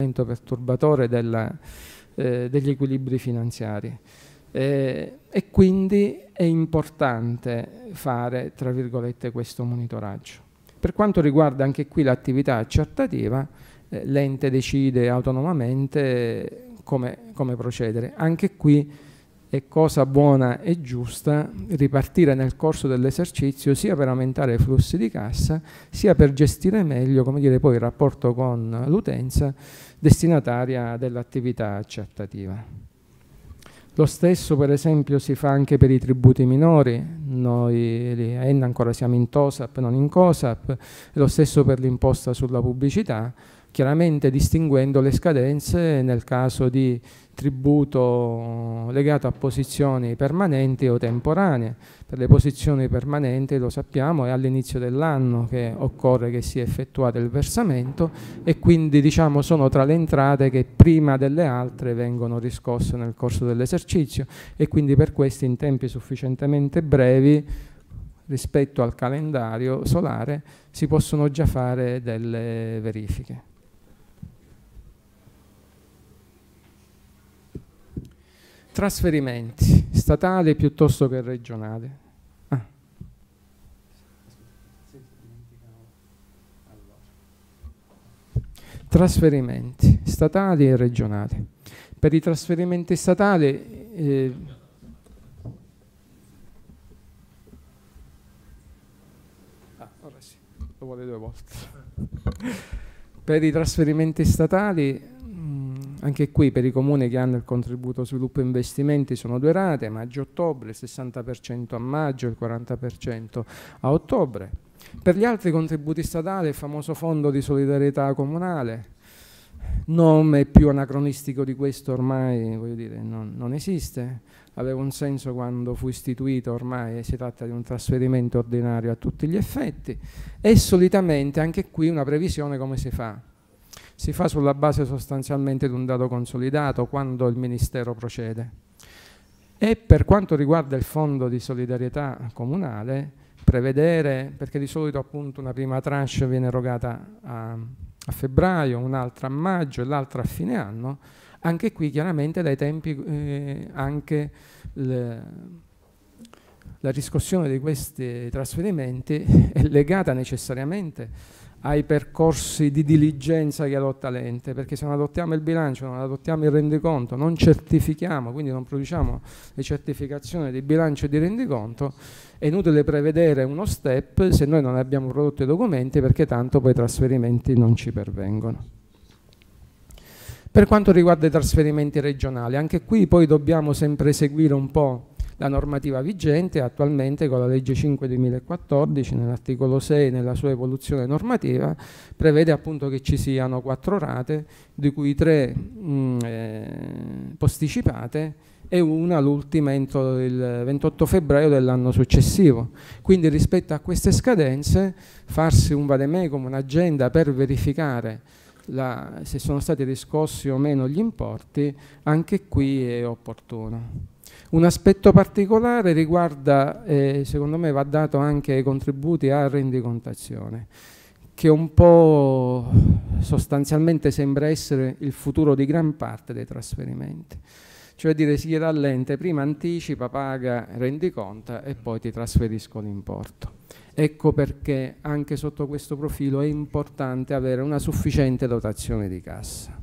elemento perturbatore della, eh, degli equilibri finanziari. Eh, e quindi è importante fare, tra virgolette, questo monitoraggio. Per quanto riguarda anche qui l'attività accertativa, eh, l'ente decide autonomamente come, come procedere. Anche qui è cosa buona e giusta ripartire nel corso dell'esercizio sia per aumentare i flussi di cassa sia per gestire meglio come dire, poi il rapporto con l'utenza destinataria dell'attività accettativa. Lo stesso per esempio si fa anche per i tributi minori, noi a Enna ancora siamo in TOSAP, non in COSAP, lo stesso per l'imposta sulla pubblicità, chiaramente distinguendo le scadenze nel caso di tributo legato a posizioni permanenti o temporanee. Per le posizioni permanenti lo sappiamo è all'inizio dell'anno che occorre che sia effettuato il versamento e quindi diciamo sono tra le entrate che prima delle altre vengono riscosse nel corso dell'esercizio e quindi per questo in tempi sufficientemente brevi rispetto al calendario solare si possono già fare delle verifiche. Trasferimenti statali piuttosto che regionali. Ah. Trasferimenti statali e regionali. Per i trasferimenti statali eh, ah, lo vuole due volte. per i trasferimenti statali anche qui per i comuni che hanno il contributo sviluppo investimenti sono due rate, maggio-ottobre, il 60% a maggio e il 40% a ottobre. Per gli altri contributi statali il famoso fondo di solidarietà comunale, nome più anacronistico di questo ormai dire, non, non, esiste, aveva un senso quando fu istituito, ormai si tratta di un trasferimento ordinario a tutti gli effetti e solitamente anche qui una previsione come si fa? Si fa sulla base sostanzialmente di un dato consolidato quando il Ministero procede. E per quanto riguarda il fondo di solidarietà comunale, prevedere, perché di solito appunto una prima tranche viene erogata a, a febbraio, un'altra a maggio e l'altra a fine anno, anche qui chiaramente dai tempi eh, anche le, la riscossione di questi trasferimenti è legata necessariamente ai percorsi di diligenza che adotta l'ente, perché se non adottiamo il bilancio, non adottiamo il rendiconto, non certifichiamo, quindi non produciamo le certificazioni di bilancio e di rendiconto, è inutile prevedere uno step se noi non abbiamo prodotto i documenti perché tanto poi i trasferimenti non ci pervengono. Per quanto riguarda i trasferimenti regionali, anche qui poi dobbiamo sempre seguire un po' la normativa vigente attualmente con la legge 5 2014 nell'articolo 6 nella sua evoluzione normativa prevede appunto che ci siano quattro rate di cui tre mh, mm, eh, posticipate e una l'ultima entro il 28 febbraio dell'anno successivo. Quindi rispetto a queste scadenze farsi un vademecum, un'agenda per verificare la, se sono stati riscossi o meno gli importi, anche qui è opportuno. Un aspetto particolare riguarda, eh, secondo me va dato anche ai contributi a rendicontazione, che un po' sostanzialmente sembra essere il futuro di gran parte dei trasferimenti. Cioè dire si chiede all'ente, prima anticipa, paga, rendiconta e poi ti trasferisco l'importo. Ecco perché anche sotto questo profilo è importante avere una sufficiente dotazione di cassa.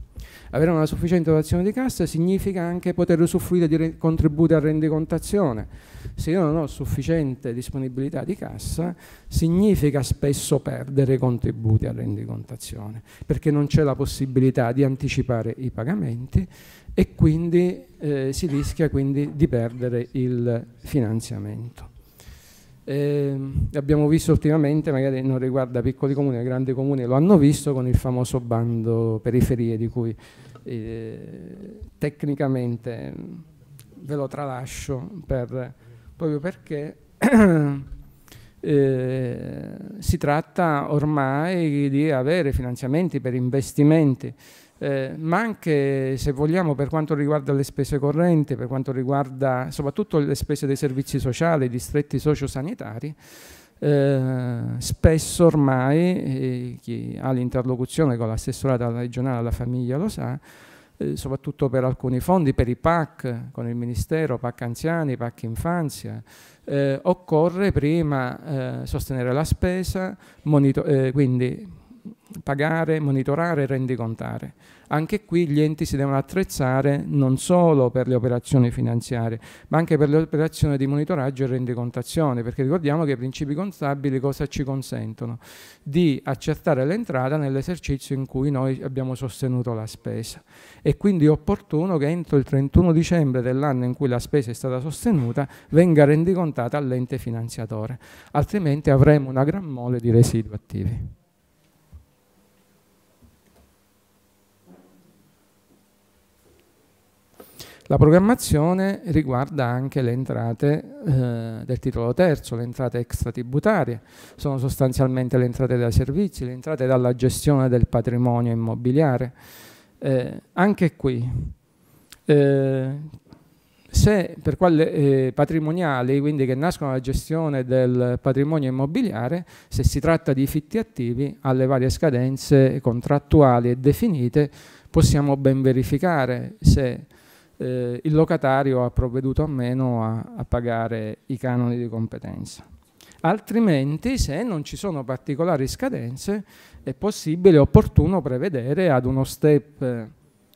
Avere una sufficiente dotazione di cassa significa anche poter usufruire di contributi a rendicontazione. Se io non ho sufficiente disponibilità di cassa, significa spesso perdere contributi a rendicontazione, perché non c'è la possibilità di anticipare i pagamenti e quindi eh, si rischia quindi di perdere il finanziamento. Eh, abbiamo visto ultimamente, magari non riguarda piccoli comuni, grandi comuni lo hanno visto con il famoso bando periferie di cui eh, tecnicamente ve lo tralascio per, proprio perché eh, si tratta ormai di avere finanziamenti per investimenti eh, ma anche se vogliamo per quanto riguarda le spese correnti, per quanto riguarda soprattutto le spese dei servizi sociali, i distretti sociosanitari, eh, spesso ormai eh, chi ha l'interlocuzione con l'assessorato regionale alla famiglia lo sa, eh, soprattutto per alcuni fondi, per i PAC, con il Ministero, PAC anziani, PAC infanzia, occorre prima sostenere la spesa, quindi pagare, monitorare e rendicontare. Anche qui gli enti si devono attrezzare non solo per le operazioni finanziarie, ma anche per le operazioni di monitoraggio e rendicontazione, perché ricordiamo che i principi contabili cosa ci consentono? Di accertare l'entrata nell'esercizio in cui noi abbiamo sostenuto la spesa. E quindi è opportuno che entro il 31 dicembre dell'anno in cui la spesa è stata sostenuta venga rendicontata all'ente finanziatore, altrimenti avremo una gran mole di residui attivi. La programmazione riguarda anche le entrate eh, del titolo terzo, le entrate extratributarie, sono sostanzialmente le entrate dai servizi, le entrate dalla gestione del patrimonio immobiliare. Eh, anche qui, eh, se per quelle eh, patrimoniali, quindi che nascono dalla gestione del patrimonio immobiliare, se si tratta di fitti attivi alle varie scadenze contrattuali e definite, possiamo ben verificare se eh, il locatario ha provveduto o meno a, a pagare i canoni di competenza. Altrimenti, se non ci sono particolari scadenze, è possibile e opportuno prevedere ad uno step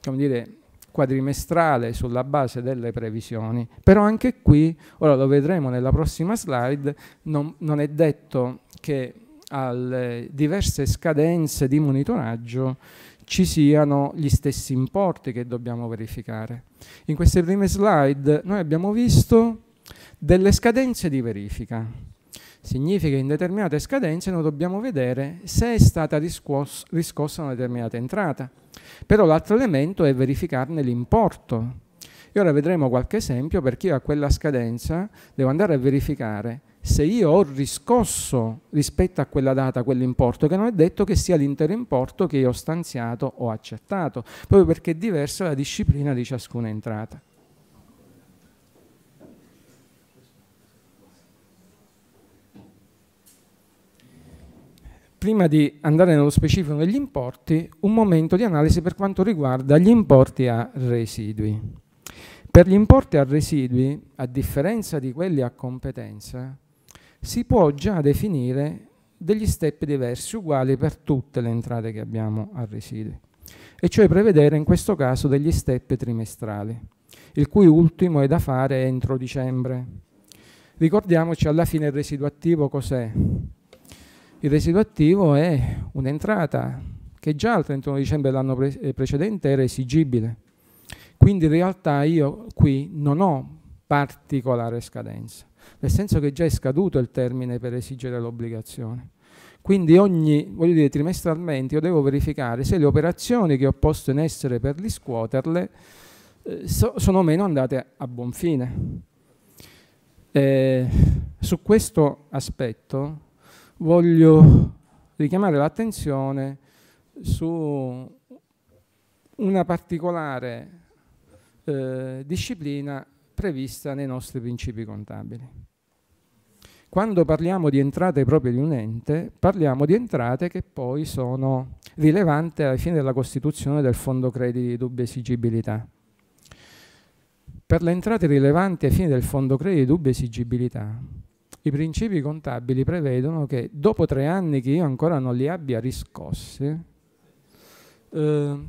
come dire, quadrimestrale sulla base delle previsioni. Però anche qui, ora lo vedremo nella prossima slide, non, non è detto che alle diverse scadenze di monitoraggio ci siano gli stessi importi che dobbiamo verificare. In queste prime slide noi abbiamo visto delle scadenze di verifica. Significa che in determinate scadenze noi dobbiamo vedere se è stata riscossa una determinata entrata. Però l'altro elemento è verificarne l'importo. E ora vedremo qualche esempio perché io a quella scadenza devo andare a verificare se io ho riscosso rispetto a quella data quell'importo, che non è detto che sia l'intero importo che io ho stanziato o accettato, proprio perché è diversa la disciplina di ciascuna entrata. Prima di andare nello specifico degli importi, un momento di analisi per quanto riguarda gli importi a residui. Per gli importi a residui, a differenza di quelli a competenza, si può già definire degli step diversi uguali per tutte le entrate che abbiamo a residui, e cioè prevedere in questo caso degli step trimestrali, il cui ultimo è da fare entro dicembre. Ricordiamoci alla fine il residuo attivo cos'è? Il residuo attivo è un'entrata che già al 31 dicembre dell'anno pre eh, precedente era esigibile. Quindi in realtà io qui non ho particolare scadenza nel senso che già è scaduto il termine per esigere l'obbligazione. Quindi ogni, voglio dire, trimestralmente io devo verificare se le operazioni che ho posto in essere per riscuoterle eh, so, sono meno andate a buon fine. Eh, su questo aspetto voglio richiamare l'attenzione su una particolare eh, disciplina prevista nei nostri principi contabili. Quando parliamo di entrate proprie di un ente, parliamo di entrate che poi sono rilevanti ai fini della costituzione del fondo crediti di dubbia esigibilità. Per le entrate rilevanti ai fini del fondo crediti di dubbia esigibilità, i principi contabili prevedono che dopo tre anni che io ancora non li abbia riscossi, eh,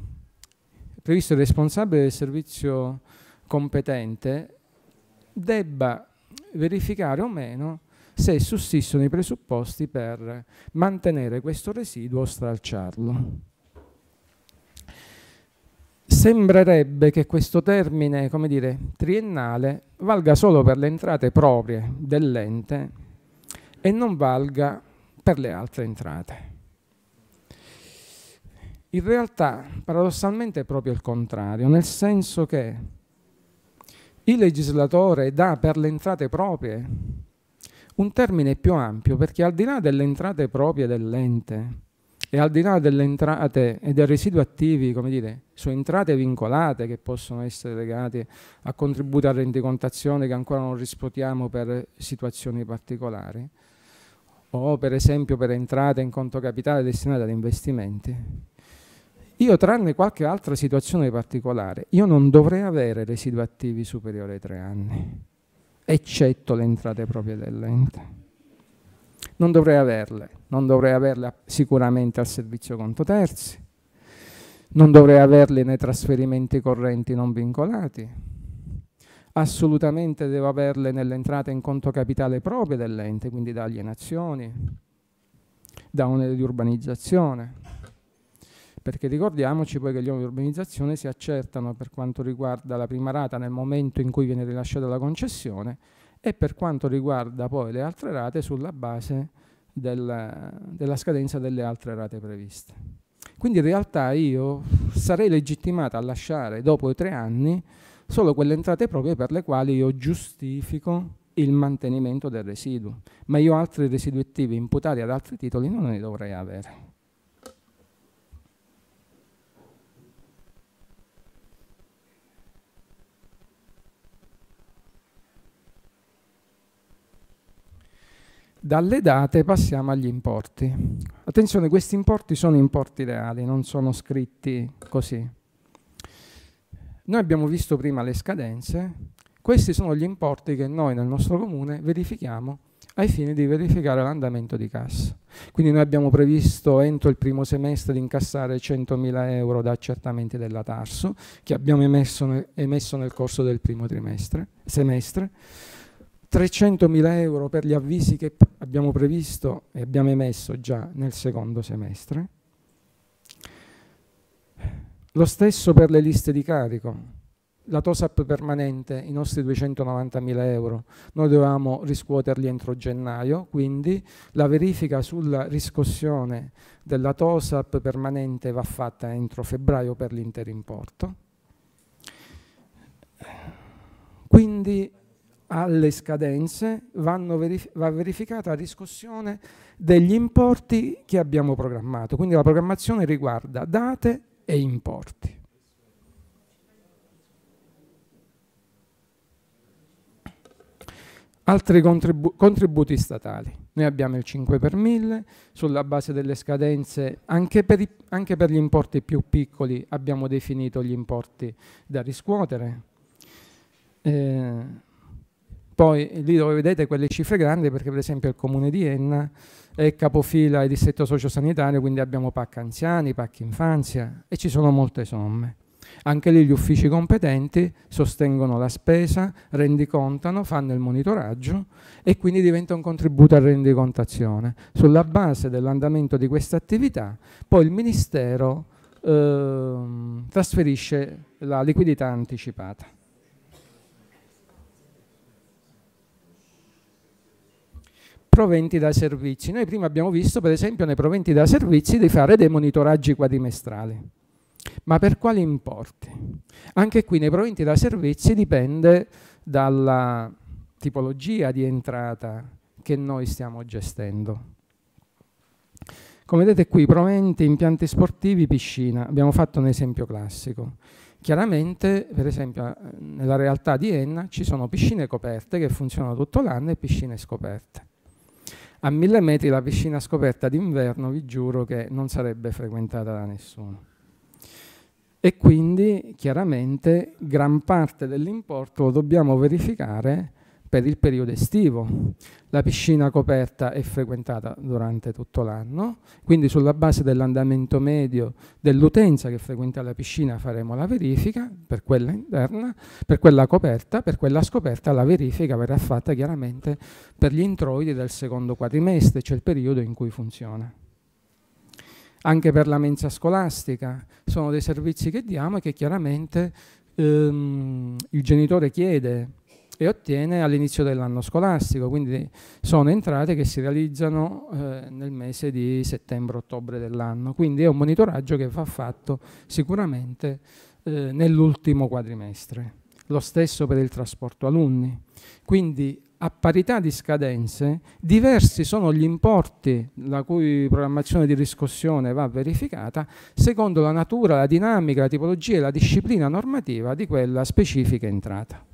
previsto il responsabile del servizio competente debba verificare o meno se sussistono i presupposti per mantenere questo residuo o stralciarlo. Sembrerebbe che questo termine, come dire, triennale, valga solo per le entrate proprie dell'ente e non valga per le altre entrate. In realtà, paradossalmente, è proprio il contrario, nel senso che il legislatore dà per le entrate proprie un termine più ampio perché al di là delle entrate proprie dell'ente e al di là delle entrate e dei residui attivi, come dire, su entrate vincolate che possono essere legate a contributi a rendicontazione che ancora non rispotiamo per situazioni particolari, o per esempio per entrate in conto capitale destinate ad investimenti, io tranne qualche altra situazione particolare, io non dovrei avere residui attivi superiori ai tre anni, eccetto le entrate proprie dell'ente. Non dovrei averle, non dovrei averle sicuramente al servizio conto terzi, non dovrei averle nei trasferimenti correnti non vincolati, assolutamente devo averle nelle entrate in conto capitale proprie dell'ente, quindi da alienazioni, da onere di urbanizzazione, perché ricordiamoci poi che gli oneri di urbanizzazione si accertano per quanto riguarda la prima rata nel momento in cui viene rilasciata la concessione e per quanto riguarda poi le altre rate sulla base del, della scadenza delle altre rate previste. Quindi in realtà io sarei legittimata a lasciare dopo i tre anni solo quelle entrate proprie per le quali io giustifico il mantenimento del residuo, ma io altri residui attivi imputati ad altri titoli non ne dovrei avere. Dalle date passiamo agli importi. Attenzione, questi importi sono importi reali, non sono scritti così. Noi abbiamo visto prima le scadenze, questi sono gli importi che noi nel nostro comune verifichiamo ai fini di verificare l'andamento di cassa. Quindi noi abbiamo previsto entro il primo semestre di incassare 100.000 euro da accertamenti della Tarso, che abbiamo emesso, emesso nel corso del primo semestre, 300.000 euro per gli avvisi che abbiamo previsto e abbiamo emesso già nel secondo semestre, lo stesso per le liste di carico. La TOSAP permanente, i nostri 290.000 euro, noi dovevamo riscuoterli entro gennaio, quindi la verifica sulla riscossione della TOSAP permanente va fatta entro febbraio per l'intero importo. Quindi alle scadenze verif va verificata la riscossione degli importi che abbiamo programmato. Quindi la programmazione riguarda date e importi. Altri contribu contributi statali. Noi abbiamo il 5 per 1000, sulla base delle scadenze, anche per, anche per gli importi più piccoli abbiamo definito gli importi da riscuotere. Eh, poi lì dove vedete quelle cifre grandi, perché per esempio il comune di Enna è capofila del distretto sociosanitario, quindi abbiamo PAC anziani, PAC infanzia e ci sono molte somme. Anche lì gli uffici competenti sostengono la spesa, rendicontano, fanno il monitoraggio e quindi diventa un contributo a rendicontazione. Sulla base dell'andamento di questa attività, poi il Ministero eh, trasferisce la liquidità anticipata. Proventi da servizi. Noi prima abbiamo visto, per esempio, nei proventi da servizi di fare dei monitoraggi quadrimestrali. Ma per quali importi? Anche qui nei proventi da servizi dipende dalla tipologia di entrata che noi stiamo gestendo. Come vedete qui, proventi, impianti sportivi, piscina. Abbiamo fatto un esempio classico. Chiaramente, per esempio, nella realtà di Enna ci sono piscine coperte che funzionano tutto l'anno e piscine scoperte a mille metri la piscina scoperta d'inverno vi giuro che non sarebbe frequentata da nessuno. E quindi chiaramente gran parte dell'importo lo dobbiamo verificare per il periodo estivo. La piscina coperta è frequentata durante tutto l'anno, quindi sulla base dell'andamento medio dell'utenza che frequenta la piscina faremo la verifica per quella interna, per quella coperta, per quella scoperta la verifica verrà fatta chiaramente per gli introiti del secondo quadrimestre, cioè il periodo in cui funziona. Anche per la mensa scolastica sono dei servizi che diamo e che chiaramente ehm, il genitore chiede e ottiene all'inizio dell'anno scolastico, quindi sono entrate che si realizzano eh, nel mese di settembre-ottobre dell'anno, quindi è un monitoraggio che va fatto sicuramente eh, nell'ultimo quadrimestre. Lo stesso per il trasporto alunni. Quindi a parità di scadenze, diversi sono gli importi la cui programmazione di riscossione va verificata secondo la natura, la dinamica, la tipologia e la disciplina normativa di quella specifica entrata.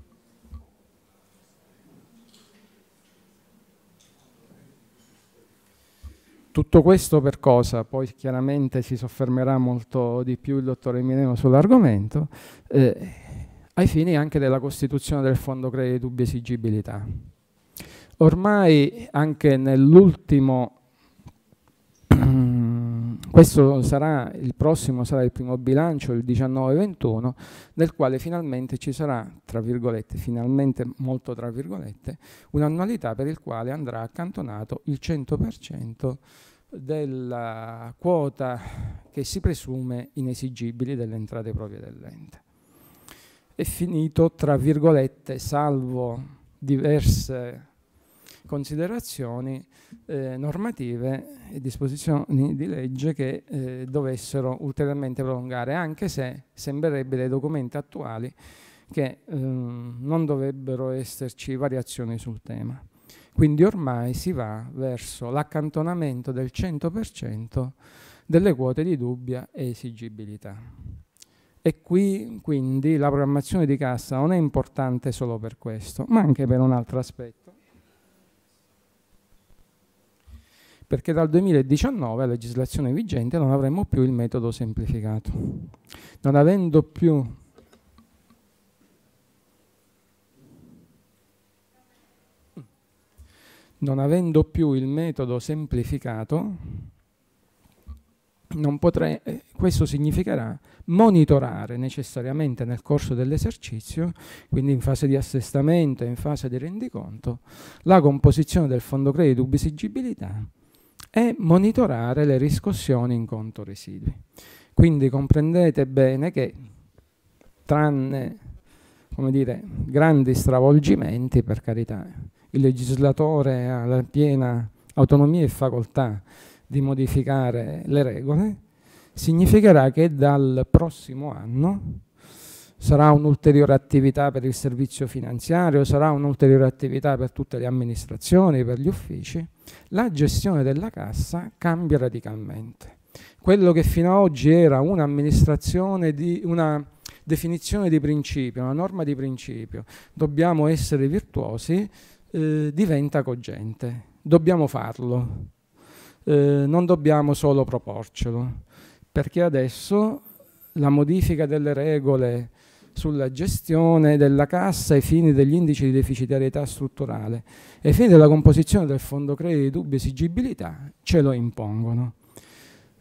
Tutto questo per cosa? Poi chiaramente si soffermerà molto di più il dottore Mineo sull'argomento, eh, ai fini anche della costituzione del fondo credito dubbia esigibilità. Ormai anche nell'ultimo questo sarà il prossimo sarà il primo bilancio, il 19-21, nel quale finalmente ci sarà, tra virgolette, finalmente molto tra virgolette, un'annualità per il quale andrà accantonato il 100% della quota che si presume inesigibili delle entrate proprie dell'ente. È finito, tra virgolette, salvo diverse considerazioni eh, normative e disposizioni di legge che eh, dovessero ulteriormente prolungare, anche se sembrerebbe dai documenti attuali che eh, non dovrebbero esserci variazioni sul tema. Quindi ormai si va verso l'accantonamento del 100% delle quote di dubbia esigibilità. E qui quindi la programmazione di cassa non è importante solo per questo, ma anche per un altro aspetto perché dal 2019 a legislazione vigente non avremo più il metodo semplificato. Non avendo più non avendo più il metodo semplificato, potrei, eh, questo significherà monitorare necessariamente nel corso dell'esercizio, quindi in fase di assestamento e in fase di rendiconto, la composizione del fondo credito esigibilità e monitorare le riscossioni in conto residui. Quindi comprendete bene che tranne come dire, grandi stravolgimenti, per carità, il legislatore ha la piena autonomia e facoltà di modificare le regole, significherà che dal prossimo anno sarà un'ulteriore attività per il servizio finanziario, sarà un'ulteriore attività per tutte le amministrazioni, per gli uffici, la gestione della cassa cambia radicalmente. Quello che fino ad oggi era un'amministrazione di una definizione di principio, una norma di principio, dobbiamo essere virtuosi, eh, diventa cogente. Dobbiamo farlo, eh, non dobbiamo solo proporcelo, perché adesso la modifica delle regole sulla gestione della cassa ai fini degli indici di deficitarietà strutturale e ai fini della composizione del fondo credito di dubbia esigibilità ce lo impongono.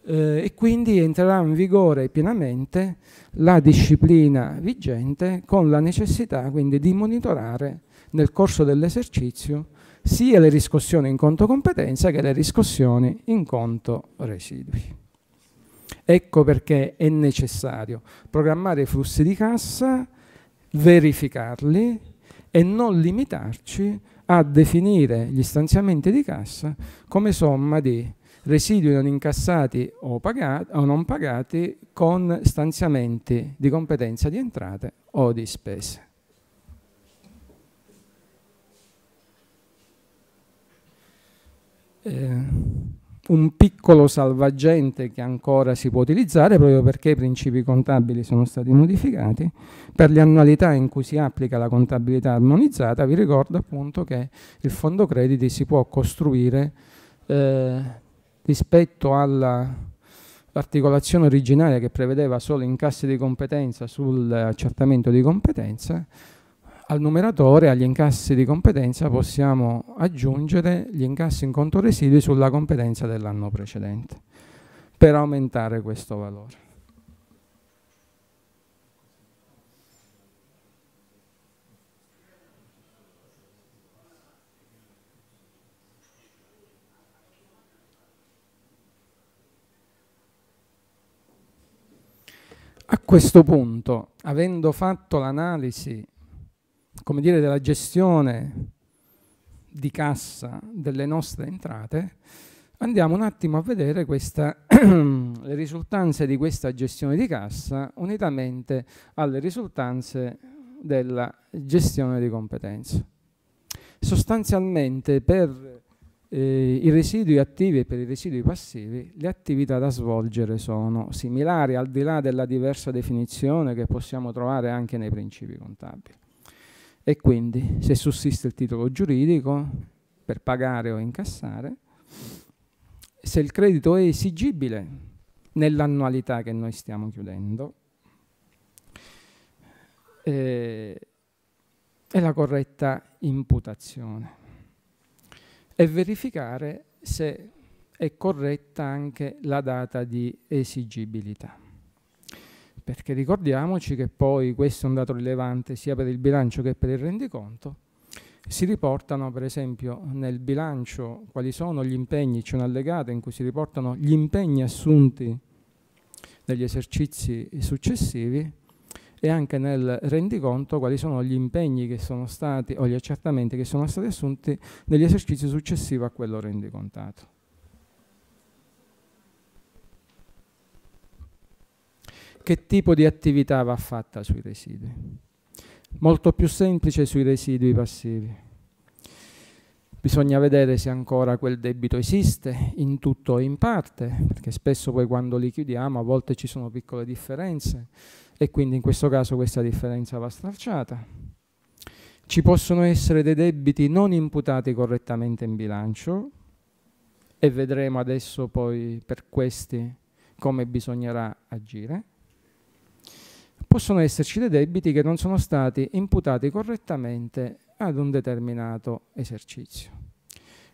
Eh, e quindi entrerà in vigore pienamente la disciplina vigente con la necessità quindi di monitorare nel corso dell'esercizio sia le riscossioni in conto competenza che le riscossioni in conto residui. Ecco perché è necessario programmare i flussi di cassa, verificarli e non limitarci a definire gli stanziamenti di cassa come somma di residui non incassati o, pagati, o non pagati con stanziamenti di competenza di entrate o di spese. Eh, un piccolo salvagente che ancora si può utilizzare proprio perché i principi contabili sono stati modificati. Per le annualità in cui si applica la contabilità armonizzata vi ricordo appunto che il fondo crediti si può costruire eh, rispetto all'articolazione originaria che prevedeva solo incassi di competenza sull'accertamento di competenza al numeratore, agli incassi di competenza, possiamo aggiungere gli incassi in conto residui sulla competenza dell'anno precedente per aumentare questo valore. A questo punto, avendo fatto l'analisi come dire, della gestione di cassa delle nostre entrate, andiamo un attimo a vedere questa, le risultanze di questa gestione di cassa unitamente alle risultanze della gestione di competenza. Sostanzialmente per eh, i residui attivi e per i residui passivi le attività da svolgere sono similari al di là della diversa definizione che possiamo trovare anche nei principi contabili. E quindi se sussiste il titolo giuridico per pagare o incassare, se il credito è esigibile nell'annualità che noi stiamo chiudendo eh, e la corretta imputazione e verificare se è corretta anche la data di esigibilità. Perché ricordiamoci che poi questo è un dato rilevante sia per il bilancio che per il rendiconto. Si riportano per esempio nel bilancio quali sono gli impegni, c'è un allegato in cui si riportano gli impegni assunti negli esercizi successivi e anche nel rendiconto quali sono gli impegni che sono stati o gli accertamenti che sono stati assunti negli esercizi successivi a quello rendicontato. Che tipo di attività va fatta sui residui? Molto più semplice sui residui passivi Bisogna vedere se ancora quel debito esiste, in tutto o in parte, perché spesso poi quando li chiudiamo a volte ci sono piccole differenze e quindi in questo caso questa differenza va stralciata. Ci possono essere dei debiti non imputati correttamente in bilancio e vedremo adesso poi per questi come bisognerà agire. Possono esserci dei debiti che non sono stati imputati correttamente ad un determinato esercizio.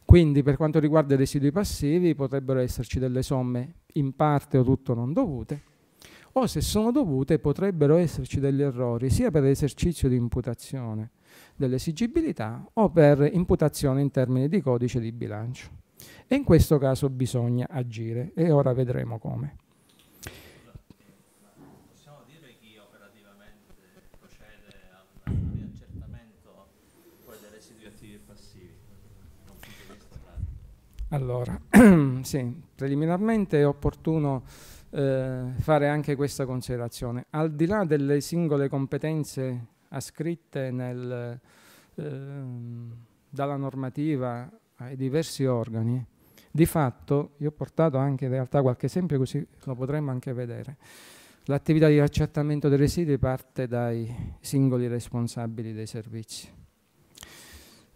Quindi per quanto riguarda i residui passivi potrebbero esserci delle somme in parte o tutto non dovute, o se sono dovute potrebbero esserci degli errori sia per l'esercizio di imputazione dell'esigibilità o per imputazione in termini di codice di bilancio. E in questo caso bisogna agire e ora vedremo come. Allora, sì, preliminarmente è opportuno eh, fare anche questa considerazione. Al di là delle singole competenze ascritte nel, eh, dalla normativa ai diversi organi, di fatto, io ho portato anche in realtà qualche esempio così lo potremmo anche vedere. L'attività di accertamento dei residui parte dai singoli responsabili dei servizi.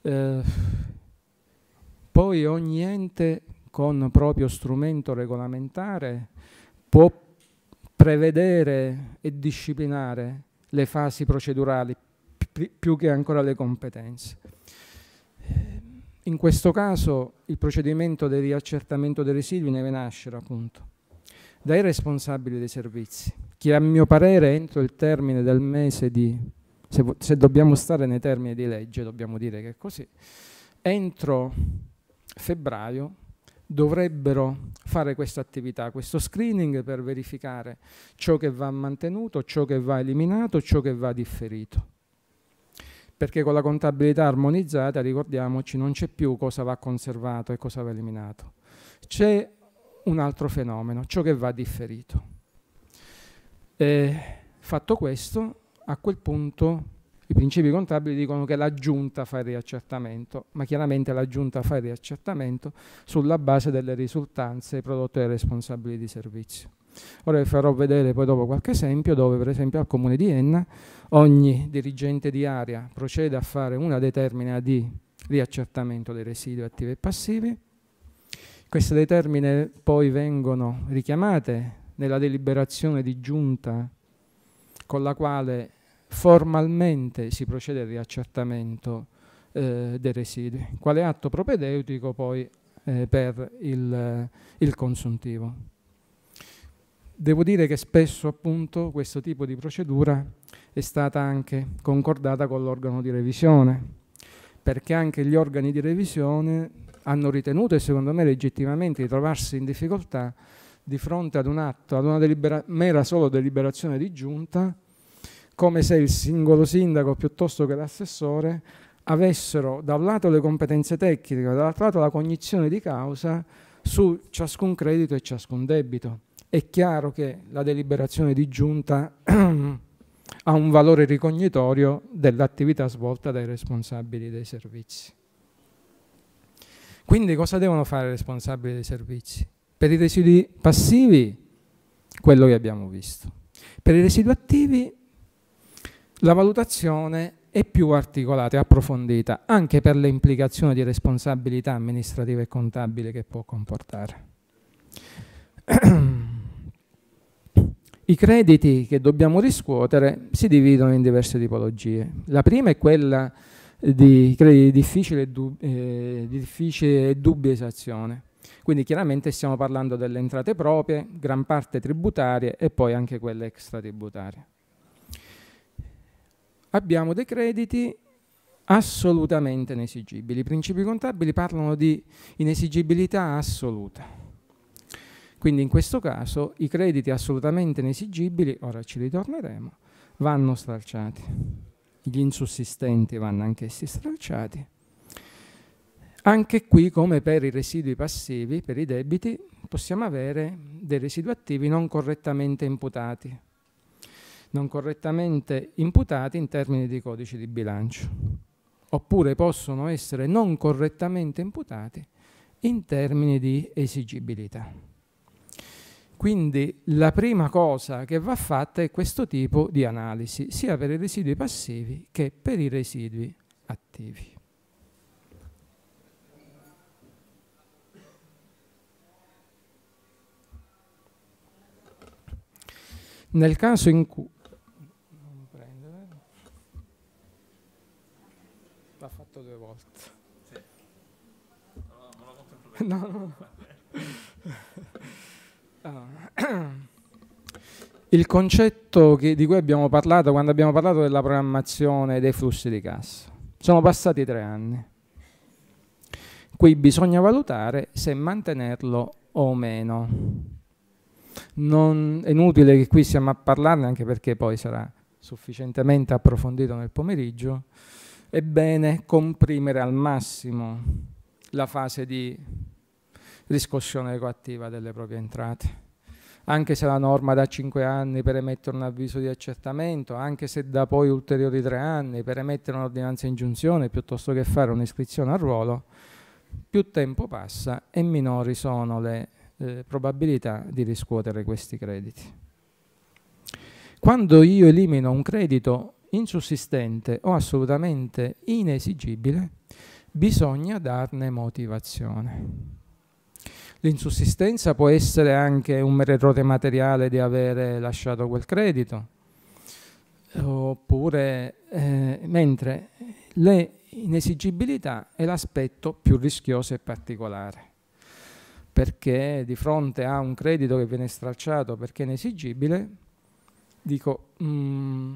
Eh, poi ogni ente con proprio strumento regolamentare può prevedere e disciplinare le fasi procedurali più che ancora le competenze. In questo caso il procedimento di riaccertamento dei residui deve nascere appunto dai responsabili dei servizi, che a mio parere entro il termine del mese di, se, se dobbiamo stare nei termini di legge, dobbiamo dire che è così, entro febbraio dovrebbero fare questa attività, questo screening per verificare ciò che va mantenuto, ciò che va eliminato, ciò che va differito. Perché con la contabilità armonizzata, ricordiamoci, non c'è più cosa va conservato e cosa va eliminato. C'è un altro fenomeno, ciò che va differito. E fatto questo, a quel punto i principi contabili dicono che la giunta fa il riaccertamento, ma chiaramente la giunta fa il riaccertamento sulla base delle risultanze prodotte dai responsabili di servizio. Ora vi farò vedere poi dopo qualche esempio dove per esempio al comune di Enna ogni dirigente di area procede a fare una determina di riaccertamento dei residui attivi e passivi. Queste determine poi vengono richiamate nella deliberazione di giunta con la quale formalmente si procede al riaccertamento eh, dei residui, quale atto propedeutico poi eh, per il, il, consuntivo. Devo dire che spesso appunto questo tipo di procedura è stata anche concordata con l'organo di revisione, perché anche gli organi di revisione hanno ritenuto e secondo me legittimamente di trovarsi in difficoltà di fronte ad un atto, ad una mera solo deliberazione di giunta, come se il singolo sindaco piuttosto che l'assessore avessero da un lato le competenze tecniche, dall'altro lato la cognizione di causa su ciascun credito e ciascun debito. È chiaro che la deliberazione di giunta ha un valore ricognitorio dell'attività svolta dai responsabili dei servizi. Quindi cosa devono fare i responsabili dei servizi? Per i residui passivi, quello che abbiamo visto. Per i residui attivi, la valutazione è più articolata e approfondita, anche per le implicazioni di responsabilità amministrativa e contabile che può comportare. I crediti che dobbiamo riscuotere si dividono in diverse tipologie. La prima è quella di crediti di difficile e, dub- eh, di difficile e dubbia esazione. Quindi chiaramente stiamo parlando delle entrate proprie, gran parte tributarie e poi anche quelle extratributarie. Abbiamo dei crediti assolutamente inesigibili. I principi contabili parlano di inesigibilità assoluta. Quindi in questo caso i crediti assolutamente inesigibili, ora ci ritorneremo, vanno stralciati. Gli insussistenti vanno anch'essi stralciati. Anche qui, come per i residui passivi, per i debiti, possiamo avere dei residui attivi non correttamente imputati. Non correttamente imputati in termini di codici di bilancio. Oppure possono essere non correttamente imputati in termini di esigibilità. Quindi la prima cosa che va fatta è questo tipo di analisi, sia per i residui passivi che per i residui attivi. Nel caso in cui... fatto due volte. Sì. No, no, no. Il concetto che, di cui abbiamo parlato quando abbiamo parlato della programmazione dei flussi di cassa. Sono passati tre anni. Qui bisogna valutare se mantenerlo o meno. Non è inutile che qui stiamo a parlarne anche perché poi sarà sufficientemente approfondito nel pomeriggio. È bene comprimere al massimo la fase di riscossione coattiva delle proprie entrate. Anche se la norma dà 5 anni per emettere un avviso di accertamento, anche se dà poi ulteriori 3 anni per emettere un'ordinanza ingiunzione piuttosto che fare un'iscrizione al ruolo, più tempo passa e minori sono le eh, probabilità di riscuotere questi crediti. Quando io elimino un credito insussistente o assolutamente inesigibile, bisogna darne motivazione. L'insussistenza può essere anche un mero errore materiale di avere lasciato quel credito, oppure eh, mentre l'inesigibilità è l'aspetto più rischioso e particolare, perché di fronte a un credito che viene stralciato perché inesigibile, dico, mh, mm,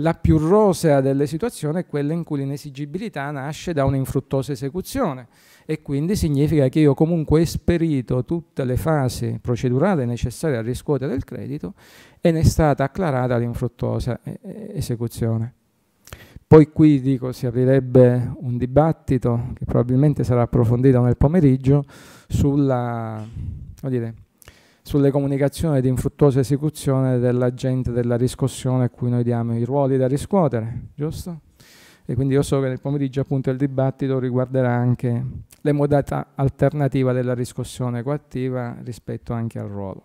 la più rosea delle situazioni è quella in cui l'inesigibilità nasce da un'infruttuosa esecuzione e quindi significa che io comunque ho esperito tutte le fasi procedurali necessarie a riscuotere il credito e ne è stata acclarata l'infruttuosa esecuzione. Poi qui dico si aprirebbe un dibattito che probabilmente sarà approfondito nel pomeriggio sulla, dire, sulle comunicazioni di infruttuosa esecuzione dell'agente della riscossione a cui noi diamo i ruoli da riscuotere, giusto? E quindi io so che nel pomeriggio appunto il dibattito riguarderà anche le modalità alternative della riscossione coattiva rispetto anche al ruolo.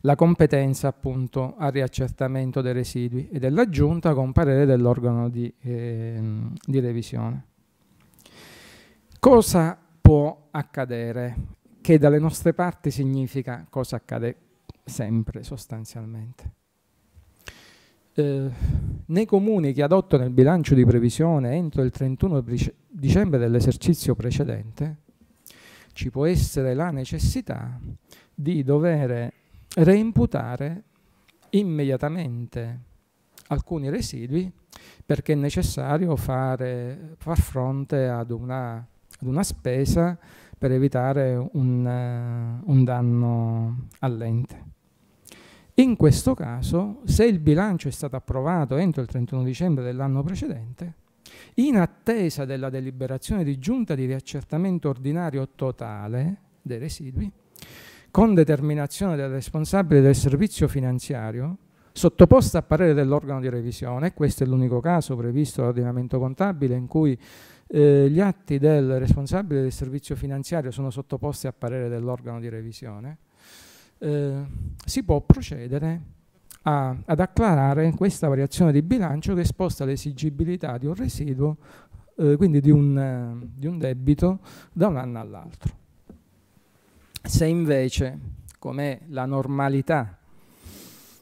La competenza appunto al riaccertamento dei residui e dell'aggiunta con parere dell'organo di, eh, di revisione. Cosa può accadere? Che dalle nostre parti significa cosa accade sempre sostanzialmente. Eh, nei comuni che adottano il bilancio di previsione entro il 31 dicembre dell'esercizio precedente, ci può essere la necessità di dover reimputare immediatamente alcuni residui perché è necessario fare, far fronte ad una, ad una, spesa per evitare un, uh, un danno all'ente. In questo caso, se il bilancio è stato approvato entro il 31 dicembre dell'anno precedente, in attesa della deliberazione di giunta di riaccertamento ordinario totale dei residui, con determinazione del responsabile del servizio finanziario, sottoposta a parere dell'organo di revisione, questo è l'unico caso previsto dall'ordinamento contabile in cui eh, gli atti del responsabile del servizio finanziario sono sottoposti a parere dell'organo di revisione, eh, si può procedere a, ad acclarare questa variazione di bilancio che sposta l'esigibilità di un residuo, eh, quindi di un, eh, di un debito, da un anno all'altro. Se invece, com'è la normalità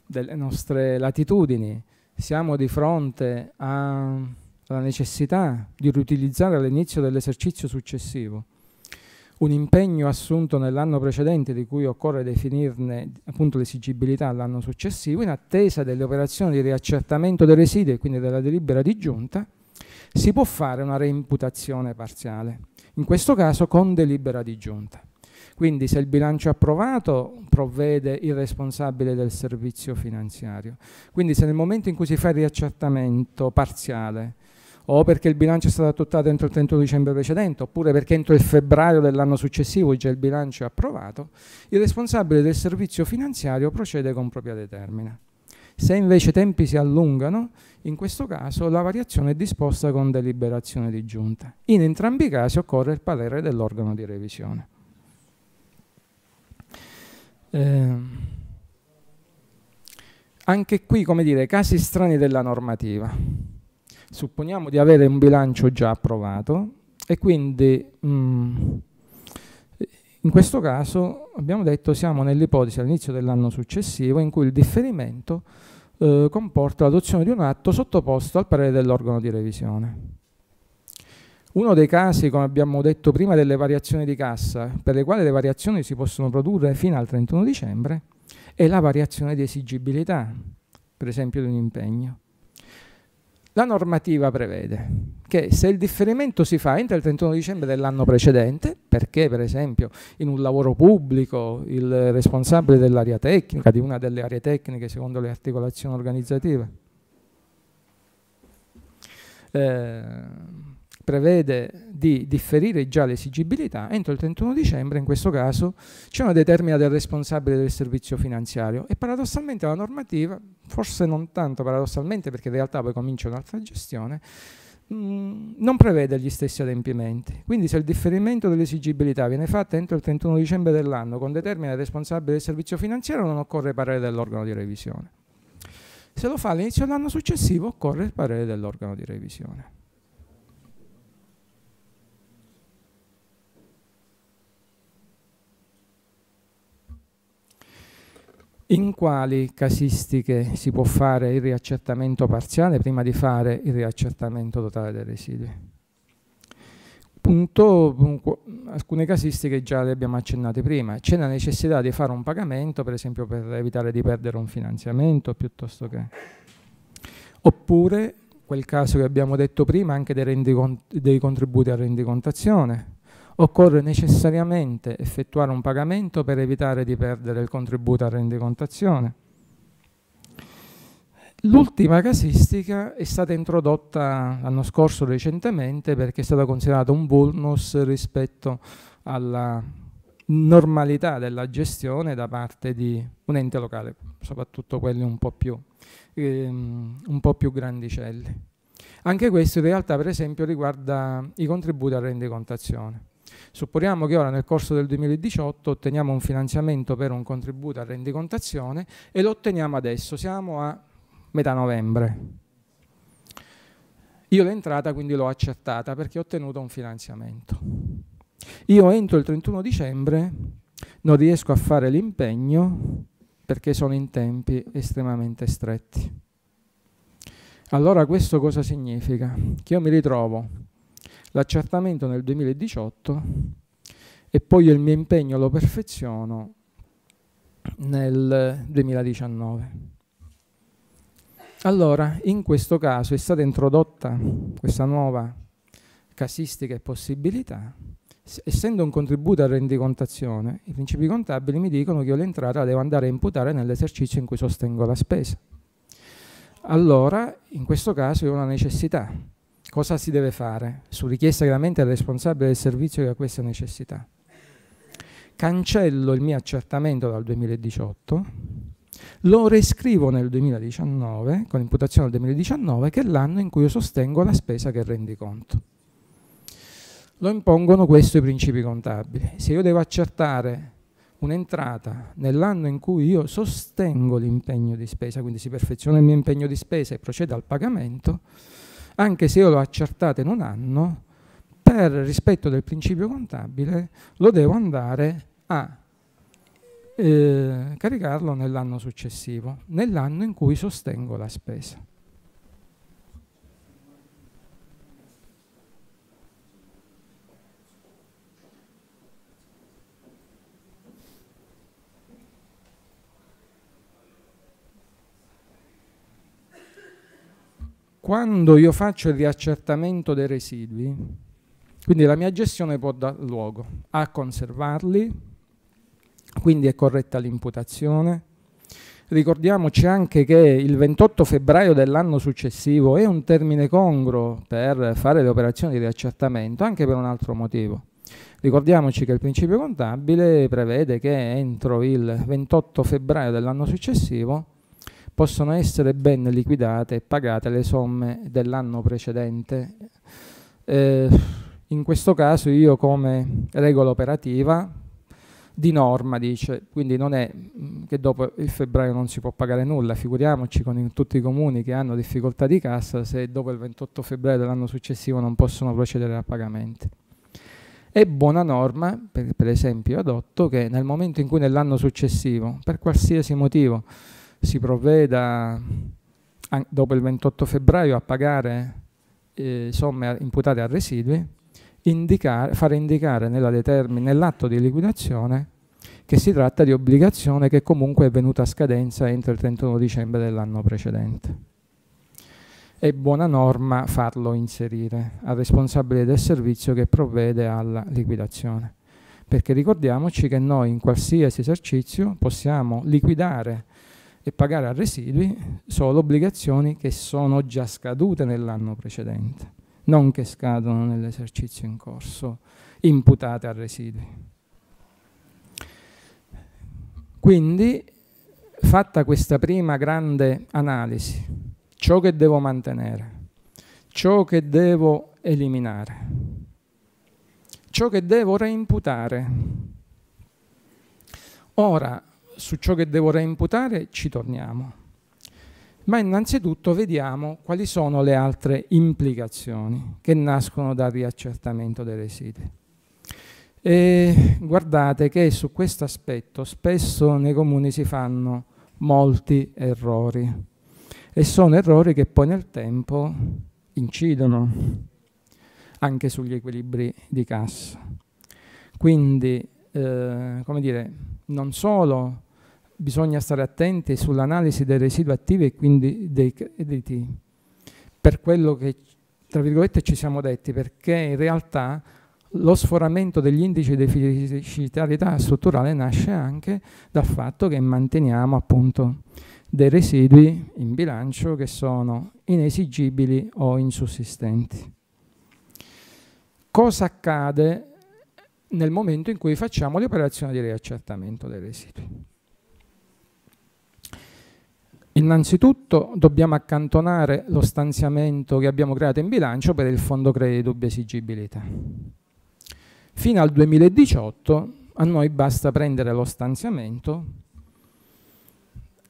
delle nostre latitudini, siamo di fronte a, alla necessità di riutilizzare all'inizio dell'esercizio successivo un impegno assunto nell'anno precedente di cui occorre definirne appunto l'esigibilità all'anno successivo, in attesa delle operazioni di riaccertamento dei residui e quindi della delibera di giunta, si può fare una reimputazione parziale, in questo caso con delibera di giunta. Quindi se il bilancio approvato provvede il responsabile del servizio finanziario. Quindi se nel momento in cui si fa il riaccertamento parziale o perché il bilancio è stato adottato entro il 31 dicembre precedente, oppure perché entro il febbraio dell'anno successivo già il bilancio è approvato, il responsabile del servizio finanziario procede con propria determina. Se invece i tempi si allungano, in questo caso la variazione è disposta con deliberazione di giunta. In entrambi i casi occorre il parere dell'organo di revisione. Eh, anche qui, come dire, casi strani della normativa. Supponiamo di avere un bilancio già approvato e quindi mh, mm, in questo caso abbiamo detto siamo nell'ipotesi all'inizio dell'anno successivo in cui il differimento eh, comporta l'adozione di un atto sottoposto al parere dell'organo di revisione. Uno dei casi, come abbiamo detto prima, delle variazioni di cassa, per le quali le variazioni si possono produrre fino al 31 dicembre, è la variazione di esigibilità, per esempio di un impegno. La normativa prevede che se il differimento si fa entro il 31 dicembre dell'anno precedente, perché per esempio in un lavoro pubblico il responsabile dell'area tecnica, di una delle aree tecniche secondo le articolazioni organizzative, eh, prevede di differire già l'esigibilità entro il 31 dicembre, in questo caso c'è una determina del responsabile del servizio finanziario e paradossalmente la normativa, forse non tanto paradossalmente perché in realtà poi comincia un'altra gestione, mm, non prevede gli stessi adempimenti. Quindi se il differimento dell'esigibilità viene fatto entro il 31 dicembre dell'anno con determina del responsabile del servizio finanziario non occorre parere dell'organo di revisione. Se lo fa all'inizio dell'anno successivo occorre il parere dell'organo di revisione. In quali casistiche si può fare il riaccertamento parziale prima di fare il riaccertamento totale dei residui. Punto, alcune casistiche già le abbiamo accennate prima, c'è la necessità di fare un pagamento, per esempio per evitare di perdere un finanziamento, piuttosto che... Oppure, quel caso che abbiamo detto prima, anche dei, dei contributi a rendicontazione, occorre necessariamente effettuare un pagamento per evitare di perdere il contributo a rendicontazione. L'ultima casistica è stata introdotta l'anno scorso recentemente perché è stata considerata un bonus rispetto alla normalità della gestione da parte di un ente locale, soprattutto quelli un po' più, ehm, un po più grandicelli. Anche questo in realtà per esempio riguarda i contributi a rendicontazione. Supponiamo che ora nel corso del 2018 otteniamo un finanziamento per un contributo a rendicontazione e lo otteniamo adesso, siamo a metà novembre. Io l'entrata quindi l'ho accertata perché ho ottenuto un finanziamento. Io entro il 31 dicembre non riesco a fare l'impegno perché sono in tempi estremamente stretti. Allora questo cosa significa? Che io mi ritrovo l'accertamento nel 2018 e poi il mio impegno lo perfeziono nel 2019. Allora, in questo caso è stata introdotta questa nuova casistica e possibilità. Essendo un contributo a rendicontazione, i principi contabili mi dicono che io l'entrata la devo andare a imputare nell'esercizio in cui sostengo la spesa. Allora, in questo caso, ho una necessità Cosa si deve fare? Su richiesta chiaramente del responsabile del servizio che ha questa necessità. Cancello il mio accertamento dal 2018, lo riscrivo nel 2019, con imputazione del 2019, che è l'anno in cui io sostengo la spesa che rendi conto. Lo impongono questo i principi contabili. Se io devo accertare un'entrata nell'anno in cui io sostengo l'impegno di spesa, quindi si perfeziona il mio impegno di spesa e procede al pagamento, anche se io l'ho accertato in un anno, per rispetto del principio contabile lo devo andare a eh, caricarlo nell'anno successivo, nell'anno in cui sostengo la spesa. Quando io faccio il riaccertamento dei residui, quindi la mia gestione può dar luogo a conservarli, quindi è corretta l'imputazione. Ricordiamoci anche che il 28 febbraio dell'anno successivo è un termine congruo per fare le operazioni di riaccertamento, anche per un altro motivo. Ricordiamoci che il principio contabile prevede che entro il 28 febbraio dell'anno successivo possono essere ben liquidate e pagate le somme dell'anno precedente. Eh, in questo caso io come regola operativa di norma dice, quindi non è mm, che dopo il febbraio non si può pagare nulla, figuriamoci con in tutti i comuni che hanno difficoltà di cassa se dopo il 28 febbraio dell'anno successivo non possono procedere a pagamenti. È buona norma, per, per esempio, adotto che nel momento in cui nell'anno successivo, per qualsiasi motivo, si provveda dopo il 28 febbraio a pagare eh, somme imputate a residui, indicare, fare indicare nell'atto di liquidazione che si tratta di obbligazione che comunque è venuta a scadenza entro il 31 dicembre dell'anno precedente. È buona norma farlo inserire al responsabile del servizio che provvede alla liquidazione, perché ricordiamoci che noi in qualsiasi esercizio possiamo liquidare e pagare a residui solo obbligazioni che sono già scadute nell'anno precedente, non che scadono nell'esercizio in corso, imputate a residui. Quindi, fatta questa prima grande analisi, ciò che devo mantenere, ciò che devo eliminare, ciò che devo reimputare, ora su ciò che devo reimputare ci torniamo. Ma innanzitutto vediamo quali sono le altre implicazioni che nascono dal riaccertamento dei residui. E guardate che su questo aspetto spesso nei comuni si fanno molti errori e sono errori che poi nel tempo incidono anche sugli equilibri di cassa. Quindi, eh, come dire, non solo bisogna stare attenti sull'analisi dei residui attivi e quindi dei crediti, per quello che, tra virgolette, ci siamo detti, perché in realtà lo sforamento degli indici di deficitarietà strutturale nasce anche dal fatto che manteniamo appunto dei residui in bilancio che sono inesigibili o insussistenti. Cosa accade nel momento in cui facciamo le operazioni di riaccertamento dei residui? Innanzitutto dobbiamo accantonare lo stanziamento che abbiamo creato in bilancio per il fondo credito dubbia esigibilità. Fino al 2018 a noi basta prendere lo stanziamento,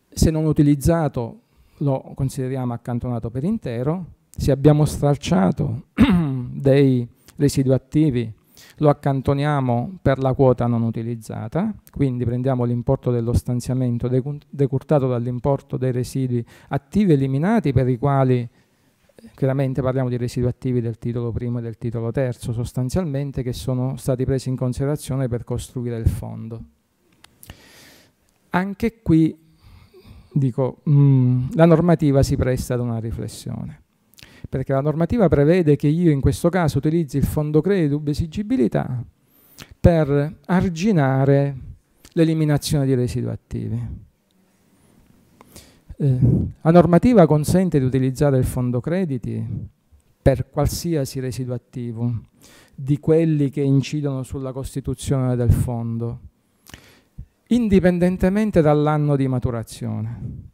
se non utilizzato lo consideriamo accantonato per intero, se abbiamo stralciato dei residui attivi lo accantoniamo per la quota non utilizzata, quindi prendiamo l'importo dello stanziamento decurtato dall'importo dei residui attivi eliminati per i quali eh, chiaramente parliamo di residui attivi del titolo primo e del titolo terzo sostanzialmente che sono stati presi in considerazione per costruire il fondo. Anche qui dico, mh, mm, la normativa si presta ad una riflessione perché la normativa prevede che io in questo caso utilizzi il fondo credito esigibilità per arginare l'eliminazione di residui attivi. Eh, la normativa consente di utilizzare il fondo crediti per qualsiasi residuo attivo di quelli che incidono sulla costituzione del fondo, indipendentemente dall'anno di maturazione.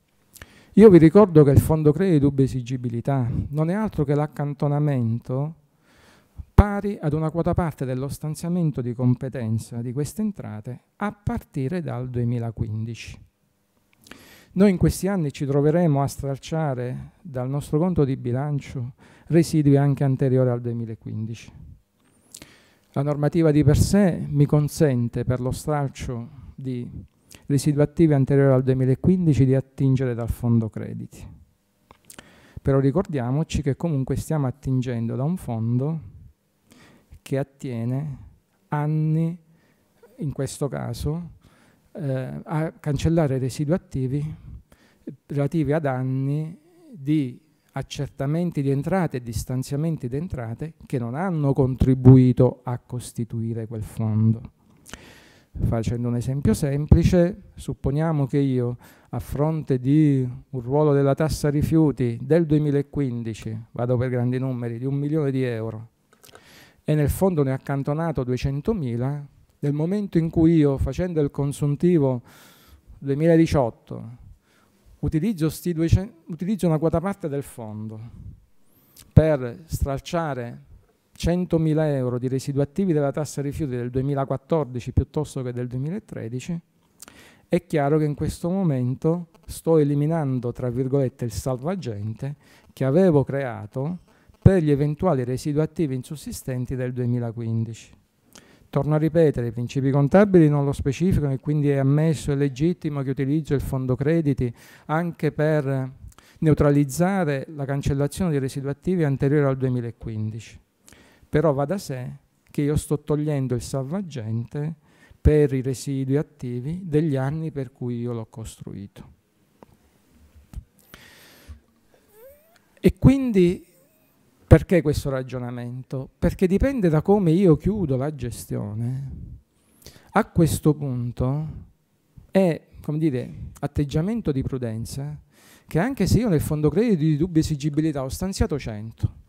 Io vi ricordo che il fondo credito dubbia esigibilità non è altro che l'accantonamento pari ad una quota parte dello stanziamento di competenza di queste entrate a partire dal 2015. Noi in questi anni ci troveremo a stralciare dal nostro conto di bilancio residui anche anteriori al 2015. La normativa di per sé mi consente per lo stralcio di residui attivi anteriori al 2015 di attingere dal fondo crediti. Però ricordiamoci che comunque stiamo attingendo da un fondo che attiene anni, in questo caso, eh, a cancellare residui attivi relativi ad anni di accertamenti di entrate e di stanziamenti di entrate che non hanno contribuito a costituire quel fondo. Facendo un esempio semplice, supponiamo che io a fronte di un ruolo della tassa rifiuti del 2015, vado per grandi numeri, di un milione di euro, e nel fondo ne ho accantonato 200.000, nel momento in cui io facendo il consuntivo 2018 utilizzo, 200, utilizzo una quota parte del fondo per stralciare 100.000 euro di residui attivi della tassa rifiuti del 2014 piuttosto che del 2013, è chiaro che in questo momento sto eliminando, tra virgolette, il salvagente che avevo creato per gli eventuali residui attivi insussistenti del 2015. Torno a ripetere, i principi contabili non lo specificano e quindi è ammesso e legittimo che utilizzo il fondo crediti anche per neutralizzare la cancellazione dei residui attivi anteriori al 2015. Però va da sé che io sto togliendo il salvagente per i residui attivi degli anni per cui io l'ho costruito. E quindi perché questo ragionamento? Perché dipende da come io chiudo la gestione. A questo punto è, come dire, atteggiamento di prudenza che anche se io nel fondo credito di dubbia esigibilità ho stanziato 100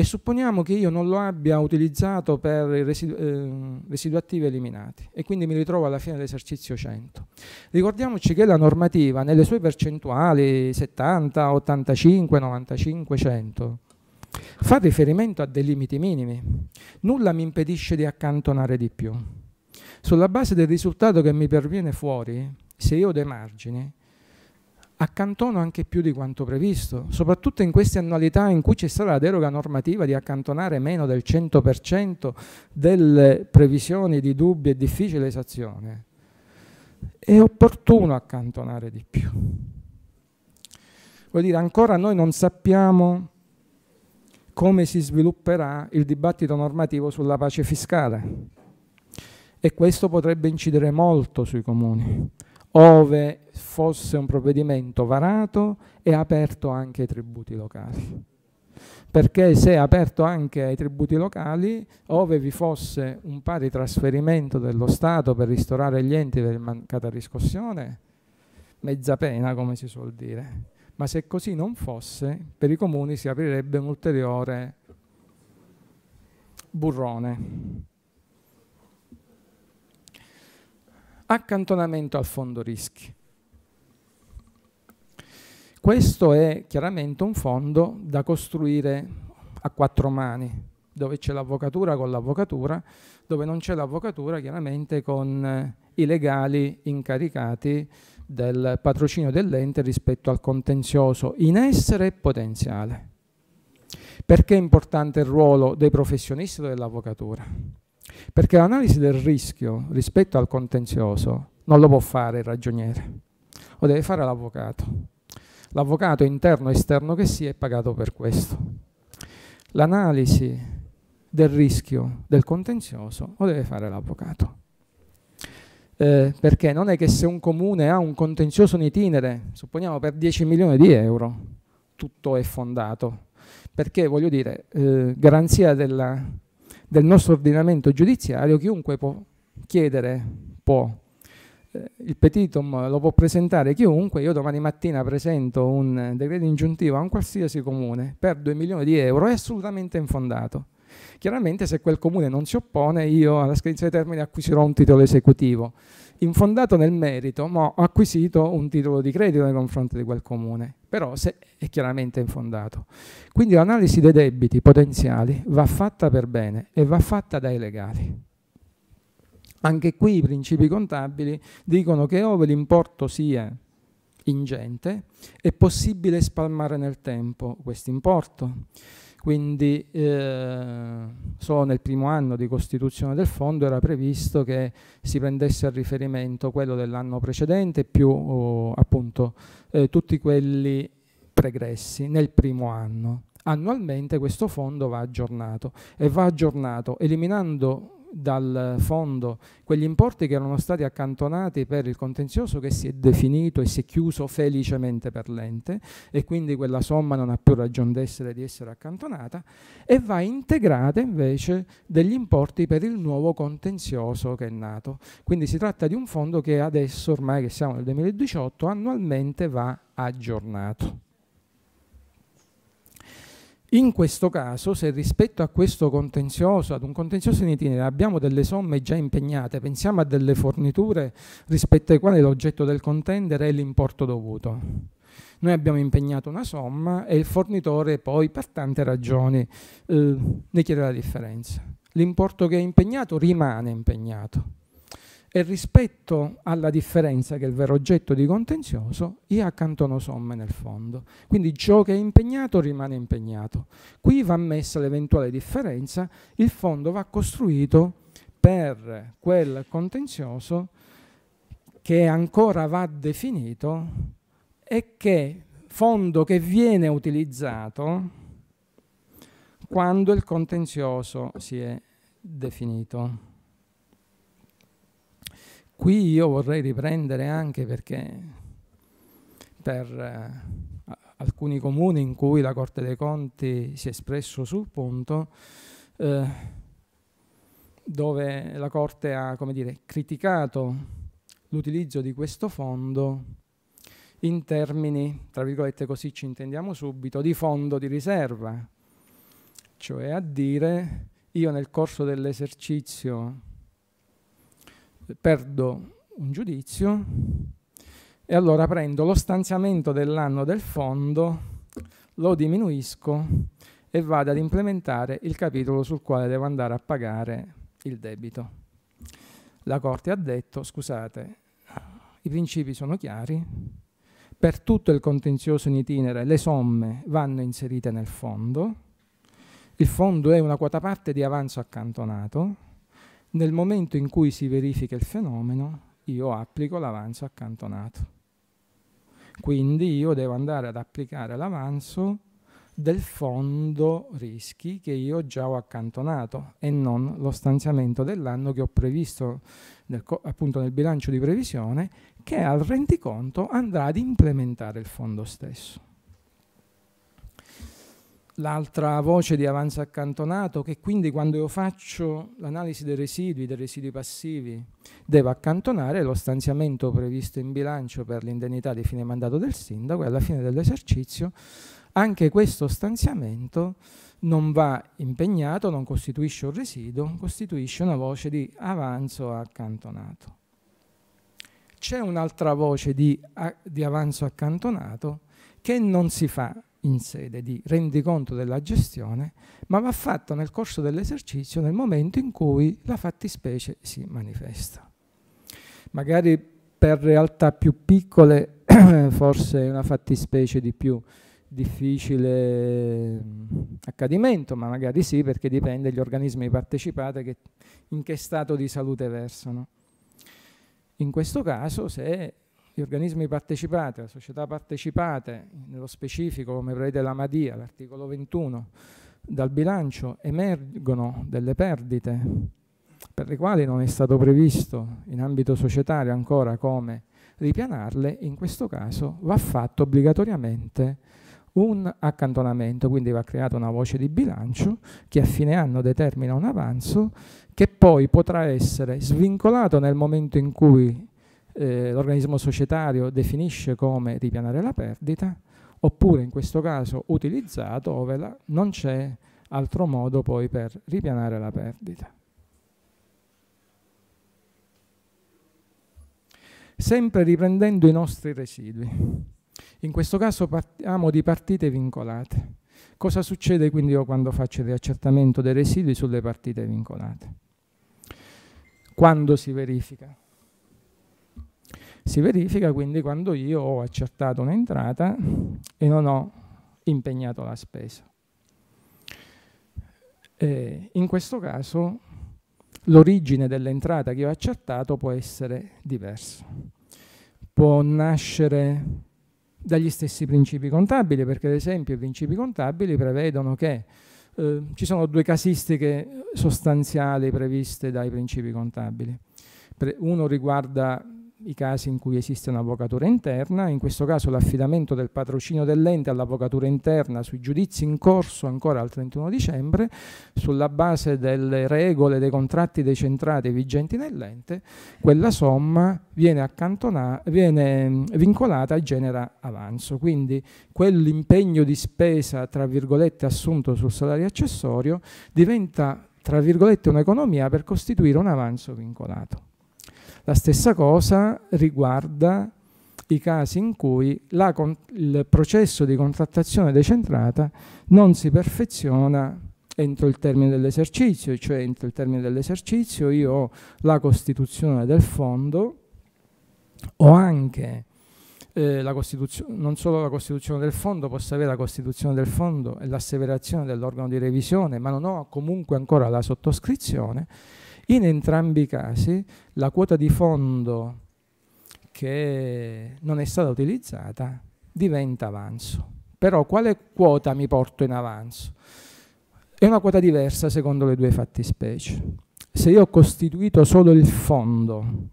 e supponiamo che io non lo abbia utilizzato per i residu eh, residui attivi eliminati e quindi mi ritrovo alla fine dell'esercizio 100. Ricordiamoci che la normativa nelle sue percentuali 70, 85, 95, 100 fa riferimento a dei limiti minimi. Nulla mi impedisce di accantonare di più. Sulla base del risultato che mi perviene fuori, se io ho dei margini, accantono anche più di quanto previsto, soprattutto in queste annualità in cui c'è stata la deroga normativa di accantonare meno del 100% delle previsioni di dubbia e difficile esazione. È opportuno accantonare di più. Vuol dire, ancora noi non sappiamo come si svilupperà il dibattito normativo sulla pace fiscale. E questo potrebbe incidere molto sui comuni, ove fosse un provvedimento varato e aperto anche ai tributi locali. Perché se aperto anche ai tributi locali, ove vi fosse un pari trasferimento dello Stato per ristorare gli enti per mancata riscossione, mezza pena, come si suol dire ma se così non fosse, per i comuni si aprirebbe un ulteriore burrone. Accantonamento al fondo rischi. Questo è chiaramente un fondo da costruire a quattro mani, dove c'è l'avvocatura con l'avvocatura, dove non c'è l'avvocatura chiaramente con i legali incaricati del patrocinio dell'ente rispetto al contenzioso in essere e potenziale. Perché è importante il ruolo dei professionisti dell'avvocatura? Perché l'analisi del rischio rispetto al contenzioso non lo può fare il ragioniere, lo deve fare l'avvocato. L'avvocato interno o esterno che sia è pagato per questo. L'analisi del rischio del contenzioso lo deve fare l'avvocato eh, perché non è che se un comune ha un contenzioso in itinere, supponiamo per 10 milioni di euro, tutto è fondato, perché voglio dire, eh, garanzia della, del nostro ordinamento giudiziario, chiunque può chiedere, può, il petitum lo può presentare chiunque, io domani mattina presento un decreto ingiuntivo a un qualsiasi comune per 2 milioni di euro, è assolutamente infondato. Chiaramente se quel comune non si oppone, io alla scadenza dei termini acquisirò un titolo esecutivo. Infondato nel merito, ma ho acquisito un titolo di credito nei confronti di quel comune, però se è chiaramente infondato. Quindi l'analisi dei debiti potenziali va fatta per bene e va fatta dai legali. Anche qui i principi contabili dicono che ove l'importo sia ingente, è possibile spalmare nel tempo questo importo. Quindi eh, solo nel primo anno di costituzione del fondo era previsto che si prendesse a riferimento quello dell'anno precedente più oh, appunto eh, tutti quelli pregressi nel primo anno. Annualmente questo fondo va aggiornato e va aggiornato eliminando dal fondo quegli importi che erano stati accantonati per il contenzioso che si è definito e si è chiuso felicemente per l'ente e quindi quella somma non ha più ragione d'essere di essere accantonata e va integrata invece degli importi per il nuovo contenzioso che è nato. Quindi si tratta di un fondo che adesso, ormai che siamo nel 2018, annualmente va aggiornato. In questo caso, se rispetto a questo contenzioso, ad un contenzioso in itinere, abbiamo delle somme già impegnate, pensiamo a delle forniture rispetto ai quali l'oggetto del contendere è l'importo dovuto. Noi abbiamo impegnato una somma e il fornitore poi per tante ragioni eh, ne chiede la differenza. L'importo che è impegnato rimane impegnato e rispetto alla differenza che è il vero oggetto di contenzioso, io accantono somme nel fondo. Quindi ciò che è impegnato rimane impegnato. Qui va messa l'eventuale differenza, il fondo va costruito per quel contenzioso che ancora va definito e che fondo che viene utilizzato quando il contenzioso si è definito. Qui io vorrei riprendere anche perché per eh, alcuni comuni in cui la Corte dei Conti si è espresso sul punto, eh, dove la Corte ha dire, criticato l'utilizzo di questo fondo in termini, tra virgolette così ci intendiamo subito, di fondo di riserva, cioè a dire io nel corso dell'esercizio perdo un giudizio e allora prendo lo stanziamento dell'anno del fondo, lo diminuisco e vado ad implementare il capitolo sul quale devo andare a pagare il debito. La Corte ha detto, scusate, i principi sono chiari, per tutto il contenzioso in itinere le somme vanno inserite nel fondo, il fondo è una quota parte di avanzo accantonato, nel momento in cui si verifica il fenomeno, io applico l'avanzo accantonato. Quindi io devo andare ad applicare l'avanzo del fondo rischi che io già ho accantonato e non lo stanziamento dell'anno che ho previsto nel, appunto nel bilancio di previsione che al rendiconto andrà ad implementare il fondo stesso l'altra voce di avanzo accantonato che quindi quando io faccio l'analisi dei residui, dei residui passivi, devo accantonare lo stanziamento previsto in bilancio per l'indennità di fine mandato del sindaco e alla fine dell'esercizio anche questo stanziamento non va impegnato, non costituisce un residuo, costituisce una voce di avanzo accantonato. C'è un'altra voce di, di avanzo accantonato che non si fa in sede di rendiconto della gestione, ma va fatto nel corso dell'esercizio nel momento in cui la fattispecie si manifesta. Magari per realtà più piccole forse è una fattispecie di più difficile accadimento, ma magari sì perché dipende dagli organismi partecipati che, in che stato di salute versano. In questo caso se gli organismi partecipati, le società partecipate, nello specifico come prevede la Madia, l'articolo 21, dal bilancio emergono delle perdite per le quali non è stato previsto in ambito societario ancora come ripianarle, in questo caso va fatto obbligatoriamente un accantonamento, quindi va creata una voce di bilancio che a fine anno determina un avanzo che poi potrà essere svincolato nel momento in cui eh, l'organismo societario definisce come ripianare la perdita, oppure in questo caso utilizzato ove la, non c'è altro modo poi per ripianare la perdita. Sempre riprendendo i nostri residui. In questo caso partiamo di partite vincolate. Cosa succede quindi io quando faccio il riaccertamento dei residui sulle partite vincolate? Quando si verifica? Si verifica quindi quando io ho accertato un'entrata e non ho impegnato la spesa. Eh, in questo caso l'origine dell'entrata che ho accertato può essere diversa. Può nascere dagli stessi principi contabili, perché ad esempio i principi contabili prevedono che eh, ci sono due casistiche sostanziali previste dai principi contabili. Uno riguarda i casi in cui esiste un'avvocatura interna, in questo caso l'affidamento del patrocinio dell'ente all'avvocatura interna sui giudizi in corso ancora al 31 dicembre, sulla base delle regole dei contratti decentrati vigenti nell'ente, quella somma viene, viene vincolata e genera avanzo. Quindi quell'impegno di spesa, tra virgolette, assunto sul salario accessorio diventa, tra virgolette, un'economia per costituire un avanzo vincolato. La stessa cosa riguarda i casi in cui la, il processo di contrattazione decentrata non si perfeziona entro il termine dell'esercizio, cioè entro il termine dell'esercizio io ho la costituzione del fondo, ho anche eh, non solo la costituzione del fondo, posso avere la costituzione del fondo e l'asseverazione dell'organo di revisione, ma non ho comunque ancora la sottoscrizione in entrambi i casi la quota di fondo che non è stata utilizzata diventa avanzo. Però quale quota mi porto in avanzo? È una quota diversa secondo le due fattispecie. Se io ho costituito solo il fondo,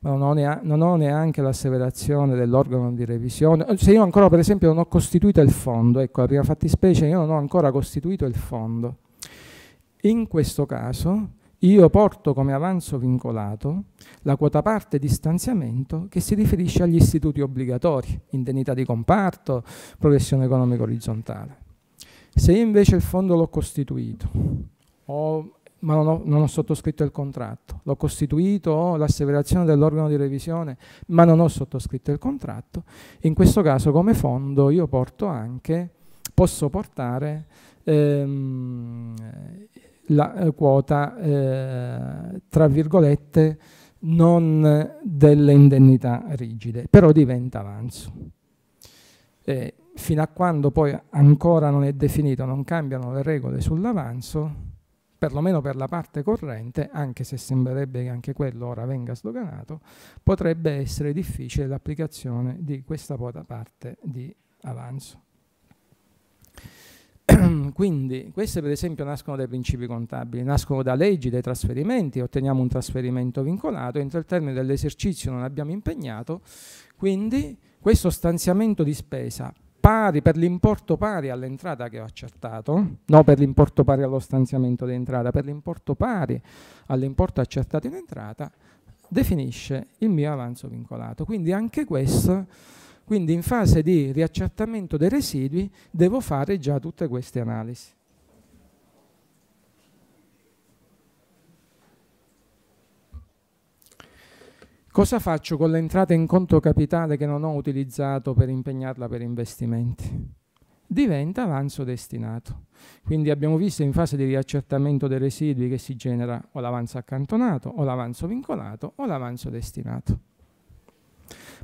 ma non ho, neanche, l'asseverazione dell'organo di revisione, se io ancora per esempio non ho costituito il fondo, ecco la prima fattispecie, io non ho ancora costituito il fondo, in questo caso io porto come avanzo vincolato la quota parte di stanziamento che si riferisce agli istituti obbligatori, indennità di comparto, progressione economica orizzontale. Se invece il fondo l'ho costituito, ho, ma non ho, non ho, sottoscritto il contratto, l'ho costituito, ho l'asseverazione dell'organo di revisione, ma non ho sottoscritto il contratto, in questo caso come fondo io porto anche, posso portare ehm, la eh, quota, eh, tra virgolette, non delle indennità rigide, però diventa avanzo. E fino a quando poi ancora non è definito, non cambiano le regole sull'avanzo, perlomeno per la parte corrente, anche se sembrerebbe che anche quello ora venga sloganato, potrebbe essere difficile l'applicazione di questa parte di avanzo. Quindi queste per esempio nascono dai principi contabili, nascono da leggi, dai trasferimenti, otteniamo un trasferimento vincolato, entro il termine dell'esercizio non abbiamo impegnato, quindi questo stanziamento di spesa pari per l'importo pari all'entrata che ho accertato, non per l'importo pari allo stanziamento di entrata, per l'importo pari all'importo accertato in entrata, definisce il mio avanzo vincolato. Quindi anche questo quindi in fase di riaccertamento dei residui devo fare già tutte queste analisi. Cosa faccio con l'entrata in conto capitale che non ho utilizzato per impegnarla per investimenti? Diventa avanzo destinato. Quindi abbiamo visto in fase di riaccertamento dei residui che si genera o l'avanzo accantonato, o l'avanzo vincolato, o l'avanzo destinato.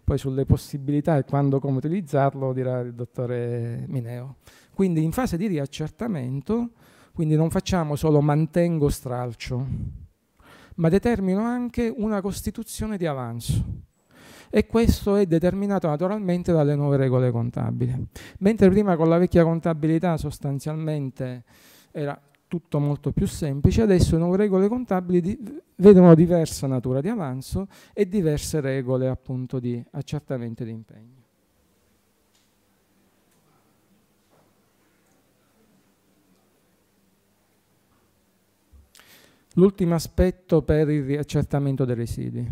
Poi sulle possibilità e quando come utilizzarlo dirà il dottore Mineo. Quindi in fase di riaccertamento, quindi non facciamo solo mantengo stralcio, ma determino anche una costituzione di avanzo. E questo è determinato naturalmente dalle nuove regole contabili. Mentre prima con la vecchia contabilità sostanzialmente era tutto molto più semplice, adesso nuove regole contabili di, vedono diversa natura di avanzo e diverse regole appunto di accertamento di impegno. L'ultimo aspetto per il riaccertamento dei residui.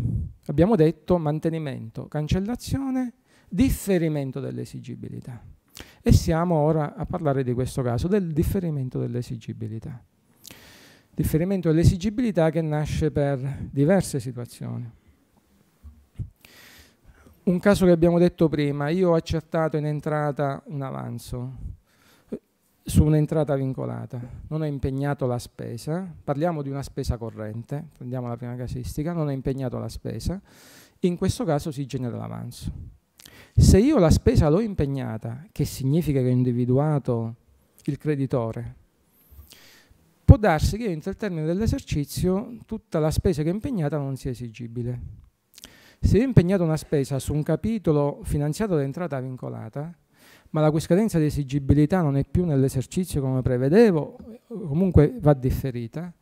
Abbiamo detto mantenimento, cancellazione, differimento dell'esigibilità. E siamo ora a parlare di questo caso, del differimento dell'esigibilità. Differimento dell'esigibilità che nasce per diverse situazioni. Un caso che abbiamo detto prima, io ho accertato in entrata un avanzo su un'entrata vincolata, non ho impegnato la spesa, parliamo di una spesa corrente, prendiamo la prima casistica, non ho impegnato la spesa, in questo caso si genera l'avanzo. Se io la spesa l'ho impegnata, che significa che ho individuato il creditore, può darsi che entro il termine dell'esercizio tutta la spesa che è impegnata non sia esigibile. Se io ho impegnato una spesa su un capitolo finanziato da entrata vincolata, ma la cui scadenza di esigibilità non è più nell'esercizio come prevedevo, comunque va differita,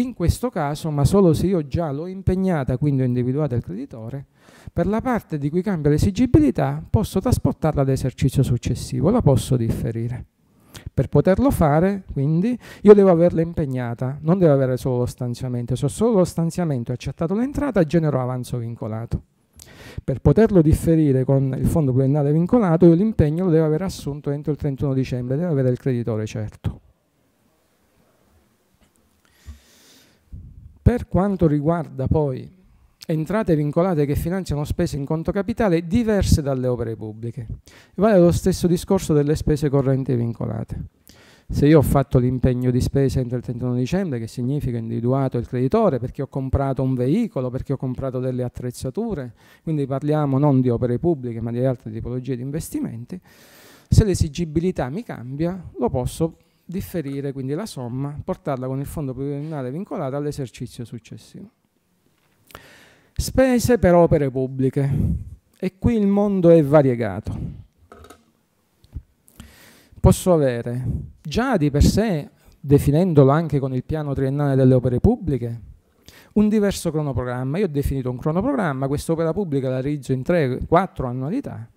in questo caso, ma solo se io già l'ho impegnata, quindi ho individuato il creditore, per la parte di cui cambia l'esigibilità posso trasportarla ad esercizio successivo, la posso differire. Per poterlo fare, quindi, io devo averla impegnata, non devo avere solo lo stanziamento. Se ho solo lo stanziamento e accettato l'entrata, genero avanzo vincolato. Per poterlo differire con il fondo pluriennale vincolato, io l'impegno lo devo aver assunto entro il 31 dicembre, devo avere il creditore certo. Per quanto riguarda poi entrate vincolate che finanziano spese in conto capitale diverse dalle opere pubbliche, vale lo stesso discorso delle spese correnti vincolate. Se io ho fatto l'impegno di spesa entro il 31 dicembre, che significa individuato il creditore perché ho comprato un veicolo, perché ho comprato delle attrezzature, quindi parliamo non di opere pubbliche ma di altre tipologie di investimenti, se l'esigibilità mi cambia lo posso differire, quindi la somma, portarla con il fondo pluriennale vincolato all'esercizio successivo. Spese per opere pubbliche. E qui il mondo è variegato posso avere già di per sé, definendolo anche con il piano triennale delle opere pubbliche, un diverso cronoprogramma. Io ho definito un cronoprogramma, questa opera pubblica la realizzo in 3-4 annualità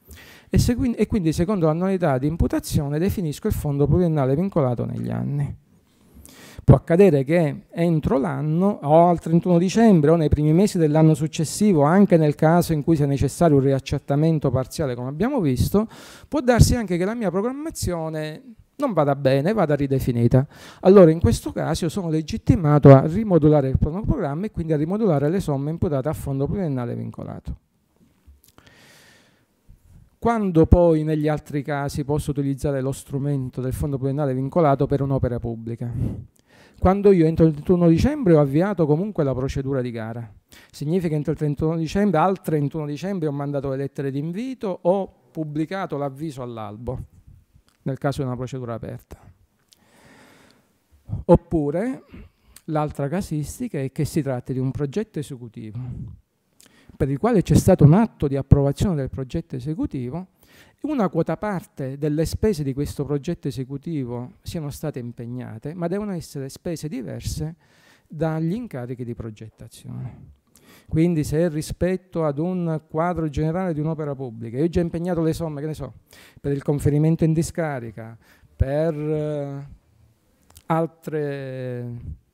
e, quindi, e quindi secondo l'annualità di imputazione definisco il fondo pluriennale vincolato negli anni. Può accadere che entro l'anno o al 31 dicembre o nei primi mesi dell'anno successivo, anche nel caso in cui sia necessario un riaccertamento parziale come abbiamo visto, può darsi anche che la mia programmazione non vada bene, vada ridefinita. Allora in questo caso sono legittimato a rimodulare il programma e quindi a rimodulare le somme imputate a fondo pluriennale vincolato. Quando poi negli altri casi posso utilizzare lo strumento del fondo pluriennale vincolato per un'opera pubblica? Quando io entro il 31 dicembre ho avviato comunque la procedura di gara. Significa che entro il 31 dicembre, al 31 dicembre ho mandato le lettere di invito, ho pubblicato l'avviso all'albo, nel caso di una procedura aperta. Oppure l'altra casistica è che si tratti di un progetto esecutivo per il quale c'è stato un atto di approvazione del progetto esecutivo una quota parte delle spese di questo progetto esecutivo siano state impegnate, ma devono essere spese diverse dagli incarichi di progettazione. Quindi se rispetto ad un quadro generale di un'opera pubblica, io ho già impegnato le somme, che ne so, per il conferimento in discarica, per eh,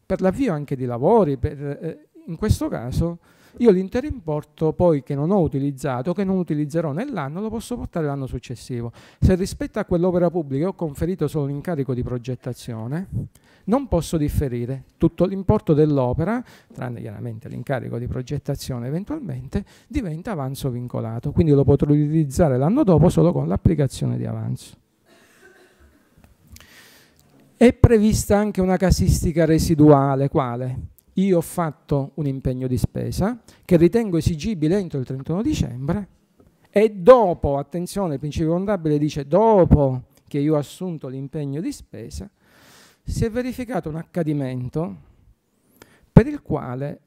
per l'avvio anche di lavori, per, eh, in questo caso io l'intero importo poi che non ho utilizzato, che non utilizzerò nell'anno, lo posso portare l'anno successivo. Se rispetto a quell'opera pubblica ho conferito solo l'incarico di progettazione, non posso differire tutto l'importo dell'opera, tranne chiaramente l'incarico di progettazione eventualmente, diventa avanzo vincolato, quindi lo potrò utilizzare l'anno dopo solo con l'applicazione di avanzo. È prevista anche una casistica residuale, quale? Io ho fatto un impegno di spesa che ritengo esigibile entro il 31 dicembre e dopo, attenzione, il principio contabile dice dopo che io ho assunto l'impegno di spesa, si è verificato un accadimento per il quale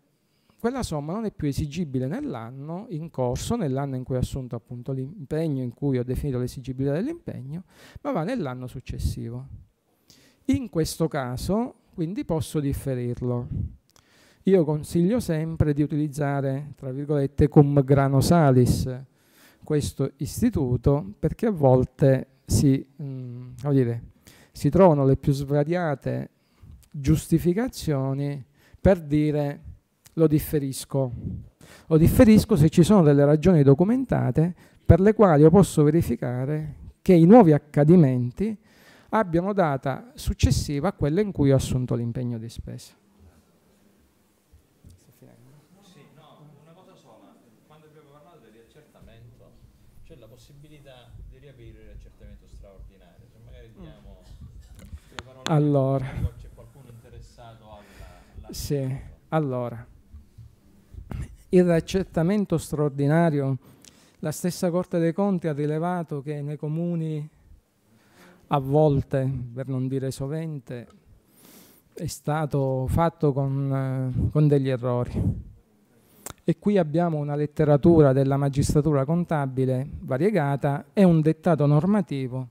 quella somma non è più esigibile nell'anno in corso, nell'anno in cui ho assunto appunto l'impegno, in cui ho definito l'esigibilità dell'impegno, ma va nell'anno successivo. In questo caso, quindi, posso differirlo. Io consiglio sempre di utilizzare, tra virgolette, cum grano salis questo istituto perché a volte si, mh, mm, dire, si trovano le più svariate giustificazioni per dire lo differisco. Lo differisco se ci sono delle ragioni documentate per le quali io posso verificare che i nuovi accadimenti abbiano data successiva a quella in cui ho assunto l'impegno di spesa. Allora, c'è qualcuno interessato alla, sì, allora, il raccertamento straordinario, la stessa Corte dei Conti ha rilevato che nei comuni a volte, per non dire sovente, è stato fatto con, eh, con degli errori. E qui abbiamo una letteratura della magistratura contabile variegata e un dettato normativo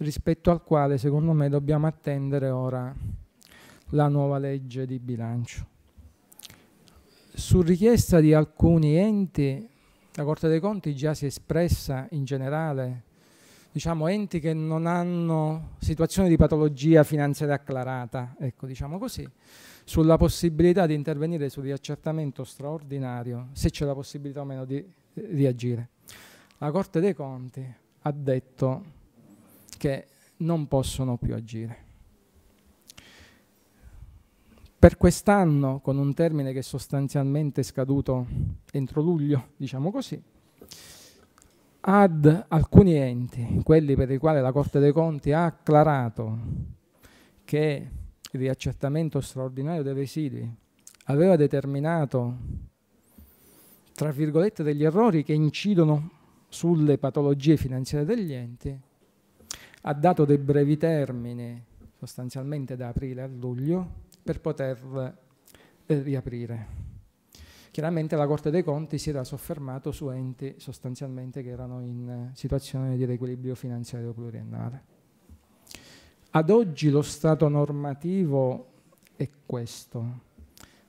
rispetto al quale secondo me dobbiamo attendere ora la nuova legge di bilancio. Su richiesta di alcuni enti, la Corte dei Conti già si è espressa in generale, diciamo enti che non hanno situazioni di patologia finanziaria acclarata, ecco diciamo così, sulla possibilità di intervenire sul riaccertamento straordinario, se c'è la possibilità o meno di, di agire. La Corte dei Conti ha detto che non possono più agire. Per quest'anno, con un termine che è sostanzialmente scaduto entro luglio, diciamo così, ad alcuni enti, quelli per i quali la Corte dei Conti ha acclarato che il riaccertamento straordinario dei residui aveva determinato, tra virgolette, degli errori che incidono sulle patologie finanziarie degli enti, ha dato dei brevi termini, sostanzialmente da aprile a luglio, per poter eh, riaprire. Chiaramente la Corte dei Conti si era soffermato su enti sostanzialmente che erano in situazione di riequilibrio finanziario pluriennale. Ad oggi lo stato normativo è questo.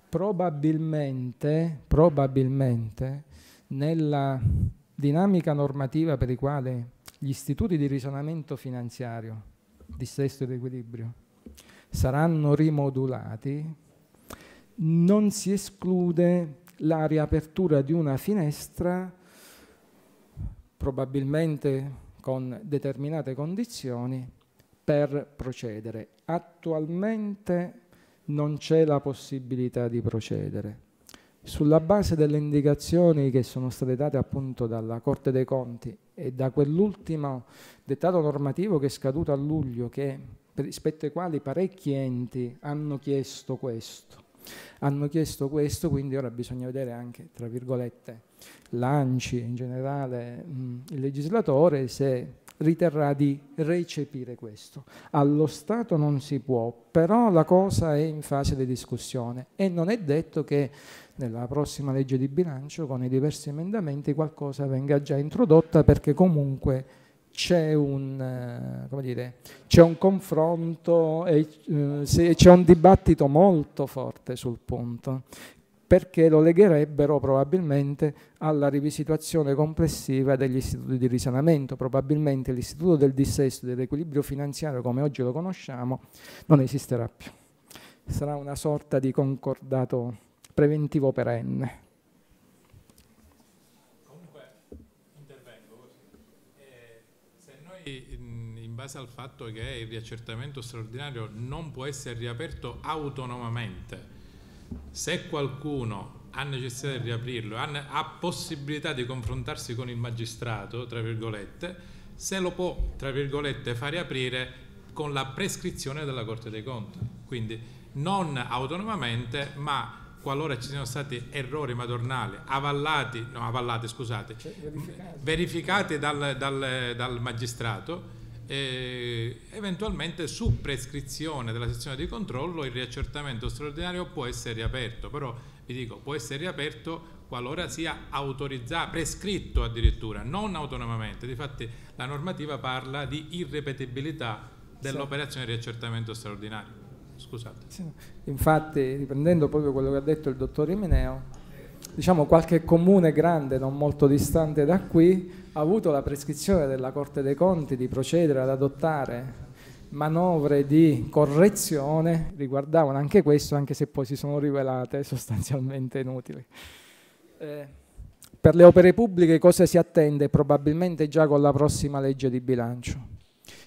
Probabilmente, probabilmente nella dinamica normativa per i quali gli istituti di risanamento finanziario, dissesto ed equilibrio, saranno rimodulati, non si esclude la riapertura di una finestra, probabilmente con determinate condizioni, per procedere. Attualmente non c'è la possibilità di procedere. Sulla base delle indicazioni che sono state date appunto dalla Corte dei Conti e da quell'ultimo dettato normativo che è scaduto a luglio, che, rispetto ai quali parecchi enti hanno chiesto questo, hanno chiesto questo, quindi ora bisogna vedere anche, tra virgolette, l'ANCI, in generale mh, il legislatore, se riterrà di recepire questo. Allo Stato non si può, però la cosa è in fase di discussione e non è detto che nella prossima legge di bilancio con i diversi emendamenti qualcosa venga già introdotta perché comunque c'è un, eh, dire, c'è un confronto e eh, c'è un dibattito molto forte sul punto perché lo legherebbero probabilmente alla rivisitazione complessiva degli istituti di risanamento. Probabilmente l'istituto del dissesto dell'equilibrio finanziario come oggi lo conosciamo non esisterà più. Sarà una sorta di concordato preventivo perenne. Comunque intervengo. Eh, se noi in base al fatto che il riaccertamento straordinario non può essere riaperto autonomamente, se qualcuno ha necessità di riaprirlo, ha, ha, possibilità di confrontarsi con il magistrato, tra virgolette, se lo può, tra virgolette, fare aprire con la prescrizione della Corte dei Conti. Quindi non autonomamente, ma qualora ci siano stati errori madornali avallati, no, avallati, scusate, cioè, verificati. verificati dal, dal, dal magistrato, eh, eventualmente su prescrizione della sezione di controllo il riaccertamento straordinario può essere riaperto, però vi dico può essere riaperto qualora sia autorizzato, prescritto addirittura, non autonomamente. Difatti la normativa parla di irrepetibilità dell'operazione di riaccertamento straordinario. Scusate. Sì. Infatti, riprendendo proprio quello che ha detto il dottor Imeneo, diciamo qualche comune grande non molto distante da qui ha avuto la prescrizione della Corte dei Conti di procedere ad adottare manovre di correzione, riguardavano anche questo, anche se poi si sono rivelate sostanzialmente inutili. Eh, per le opere pubbliche cosa si attende? Probabilmente già con la prossima legge di bilancio,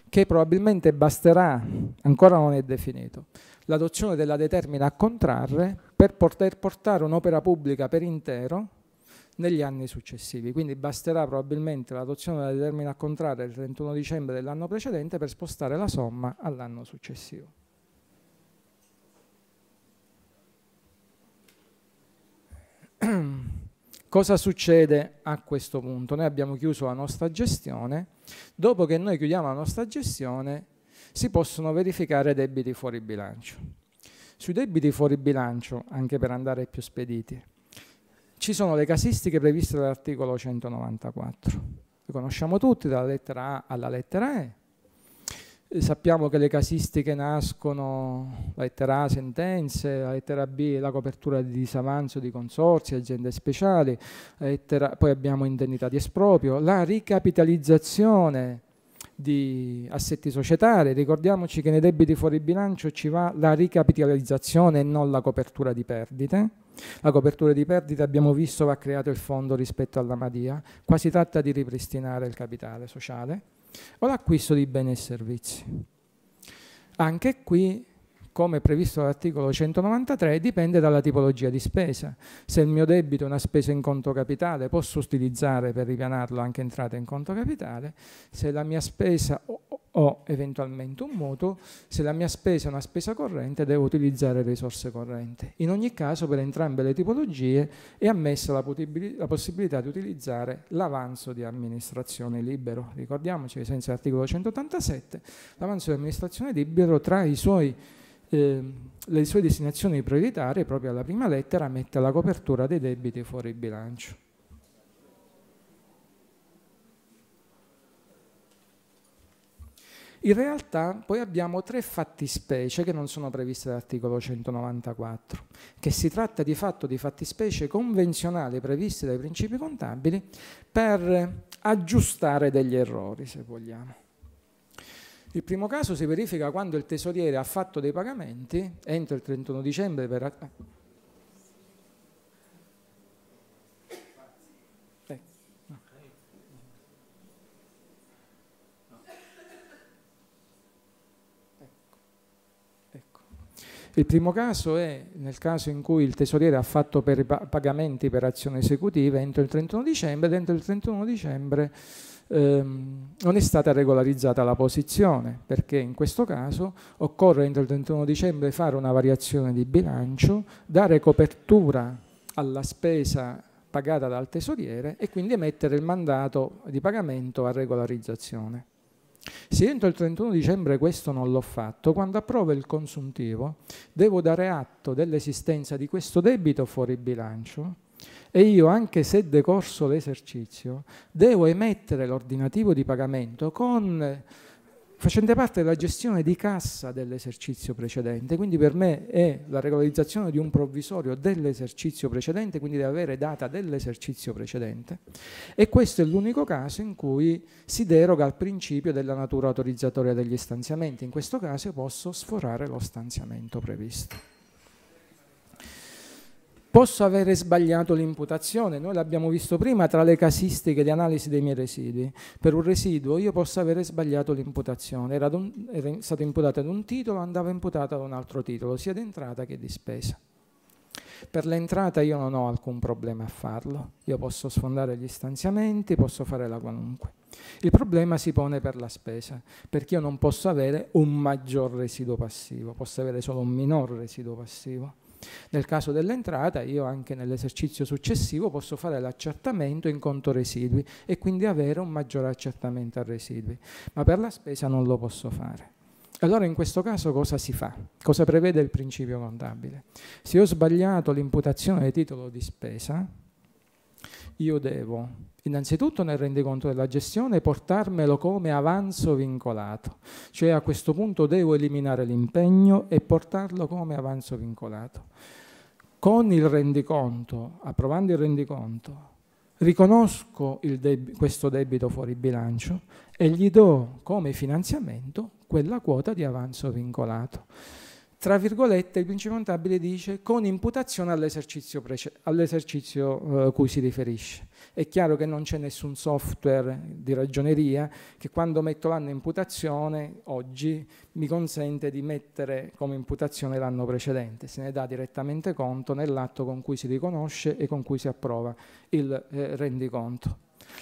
che probabilmente basterà, ancora non è definito, l'adozione della determina a contrarre per poter portare un'opera pubblica per intero negli anni successivi. Quindi basterà probabilmente l'adozione della determina contraria il 31 dicembre dell'anno precedente per spostare la somma all'anno successivo. Cosa succede a questo punto? Noi abbiamo chiuso la nostra gestione, dopo che noi chiudiamo la nostra gestione si possono verificare debiti fuori bilancio. Sui debiti fuori bilancio, anche per andare più spediti, ci sono le casistiche previste dall'articolo 194. Le conosciamo tutti, dalla lettera A alla lettera E. Sappiamo che le casistiche nascono, la lettera A sentenze, la lettera B la copertura di disavanzo di consorzi, agende speciali, lettera, poi abbiamo indennità di esproprio, la ricapitalizzazione di assetti societari. Ricordiamoci che nei debiti fuori bilancio ci va la ricapitalizzazione e non la copertura di perdite. La copertura di perdite abbiamo visto va creato il fondo rispetto alla Madia. Qua si tratta di ripristinare il capitale sociale o l'acquisto di beni e servizi. Anche qui come previsto dall'articolo 193, dipende dalla tipologia di spesa. Se il mio debito è una spesa in conto capitale, posso utilizzare per ripianarlo anche entrate in conto capitale. Se la mia spesa o eventualmente un mutuo, se la mia spesa è una spesa corrente, devo utilizzare risorse correnti. In ogni caso, per entrambe le tipologie è ammessa la, la possibilità di utilizzare l'avanzo di amministrazione libero. Ricordiamoci che senza l'articolo 187, l'avanzo di amministrazione libero tra i suoi eh, le sue destinazioni prioritarie, proprio alla prima lettera, mette la copertura dei debiti fuori bilancio. In realtà poi abbiamo tre fattispecie che non sono previste dall'articolo 194, che si tratta di fatto di fattispecie convenzionali previste dai principi contabili per aggiustare degli errori, se vogliamo. Il primo caso si verifica quando il tesoriere ha fatto dei pagamenti entro il 31 dicembre per... Ecco. Ecco. Il primo caso è nel caso in cui il tesoriere ha fatto per pagamenti per azioni esecutive entro il 31 dicembre, ed entro il 31 dicembre ehm, non è stata regolarizzata la posizione, perché in questo caso occorre entro il 31 dicembre fare una variazione di bilancio, dare copertura alla spesa pagata dal tesoriere e quindi emettere il mandato di pagamento a regolarizzazione. Se entro il 31 dicembre questo non l'ho fatto, quando approvo il consuntivo devo dare atto dell'esistenza di questo debito fuori bilancio e io, anche se decorso l'esercizio, devo emettere l'ordinativo di pagamento con, facente parte della gestione di cassa dell'esercizio precedente, quindi per me è la regolarizzazione di un provvisorio dell'esercizio precedente, quindi deve avere data dell'esercizio precedente. E questo è l'unico caso in cui si deroga al principio della natura autorizzatoria degli stanziamenti. In questo caso posso sforare lo stanziamento previsto. Posso avere sbagliato l'imputazione, noi l'abbiamo visto prima tra le casistiche di analisi dei miei residui. Per un residuo io posso avere sbagliato l'imputazione, era, era stato imputato ad un titolo, andava imputato ad un altro titolo, sia di entrata che di spesa. Per l'entrata io non ho alcun problema a farlo, io posso sfondare gli stanziamenti, posso fare la qualunque. Il problema si pone per la spesa, perché io non posso avere un maggior residuo passivo, posso avere solo un minor residuo passivo. Nel caso dell'entrata io anche nell'esercizio successivo posso fare l'accertamento in conto residui e quindi avere un maggiore accertamento a residui, ma per la spesa non lo posso fare. Allora in questo caso cosa si fa? Cosa prevede il principio contabile? Se ho sbagliato l'imputazione del titolo di spesa, io devo innanzitutto nel rendiconto della gestione portarmelo come avanzo vincolato, cioè a questo punto devo eliminare l'impegno e portarlo come avanzo vincolato. Con il rendiconto, approvando il rendiconto, riconosco deb questo debito fuori bilancio e gli do come finanziamento quella quota di avanzo vincolato tra virgolette il principio contabile dice con imputazione all'esercizio, all'esercizio eh, cui si riferisce. È chiaro che non c'è nessun software di ragioneria che quando metto l'anno imputazione oggi mi consente di mettere come imputazione l'anno precedente, se ne dà direttamente conto nell'atto con cui si riconosce e con cui si approva il eh, rendiconto.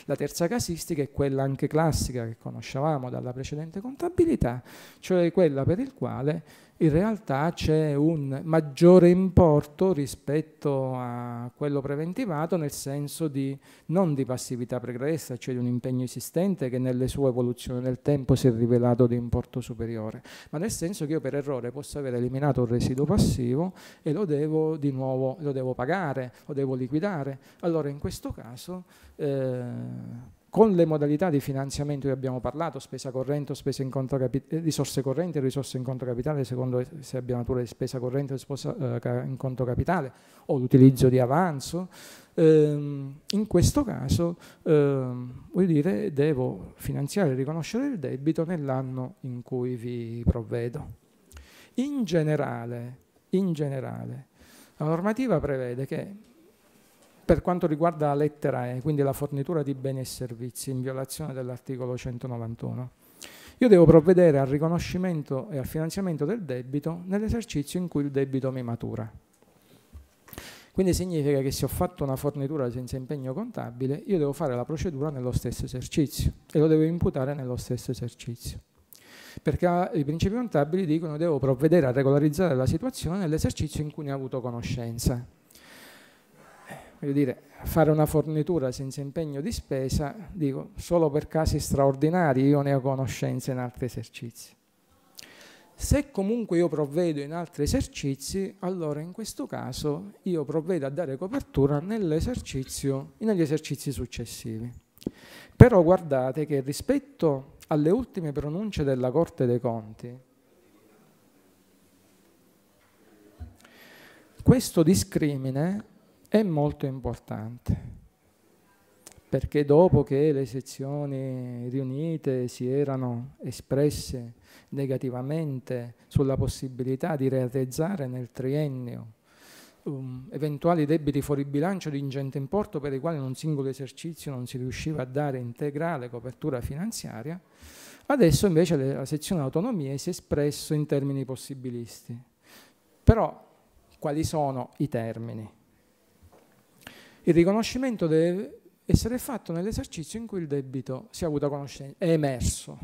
La terza casistica è quella anche classica che conoscevamo dalla precedente contabilità, cioè quella per il quale in realtà c'è un maggiore importo rispetto a quello preventivato nel senso di non di passività pregressa, cioè di un impegno esistente che nelle sue evoluzioni nel tempo si è rivelato di importo superiore, ma nel senso che io per errore posso aver eliminato un residuo passivo e lo devo di nuovo lo devo pagare, lo devo liquidare. Allora in questo caso eh, con le modalità di finanziamento che abbiamo parlato, spesa corrente spesa capitale, eh, risorse correnti e risorse in conto capitale, secondo se abbiamo natura di spesa corrente o sposa, eh, in conto capitale, o l'utilizzo di avanzo, ehm, in questo caso ehm, vuol dire devo finanziare e riconoscere il debito nell'anno in cui vi provvedo. In generale, in generale, la normativa prevede che per quanto riguarda la lettera E, quindi la fornitura di beni e servizi in violazione dell'articolo 191, io devo provvedere al riconoscimento e al finanziamento del debito nell'esercizio in cui il debito mi matura. Quindi significa che se ho fatto una fornitura senza impegno contabile, io devo fare la procedura nello stesso esercizio e lo devo imputare nello stesso esercizio. Perché i principi contabili dicono che devo provvedere a regolarizzare la situazione nell'esercizio in cui ne ho avuto conoscenza voglio dire, fare una fornitura senza impegno di spesa, dico, solo per casi straordinari io ne ho conoscenza in altri esercizi. Se comunque io provvedo in altri esercizi, allora in questo caso io provvedo a dare copertura negli esercizi successivi. Però guardate che rispetto alle ultime pronunce della Corte dei Conti, questo discrimine è molto importante perché dopo che le sezioni riunite si erano espresse negativamente sulla possibilità di realizzare nel triennio um, eventuali debiti fuori bilancio di ingente importo per i quali in un singolo esercizio non si riusciva a dare integrale copertura finanziaria, adesso invece la sezione autonomie si è espresso in termini possibilisti. Però quali sono i termini? Il riconoscimento deve essere fatto nell'esercizio in cui il debito si è avuta conoscenza, è emerso.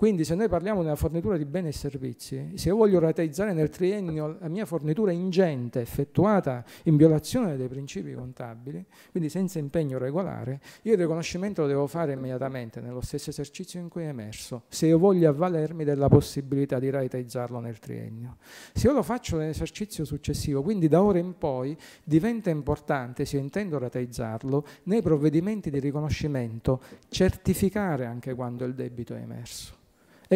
Quindi se noi parliamo della fornitura di beni e servizi, se io voglio rateizzare nel triennio la mia fornitura ingente effettuata in violazione dei principi contabili, quindi senza impegno regolare, io il riconoscimento lo devo fare immediatamente nello stesso esercizio in cui è emerso, se io voglio avvalermi della possibilità di rateizzarlo nel triennio. Se io lo faccio nell'esercizio successivo, quindi da ora in poi diventa importante, se io intendo rateizzarlo, nei provvedimenti di riconoscimento certificare anche quando il debito è emerso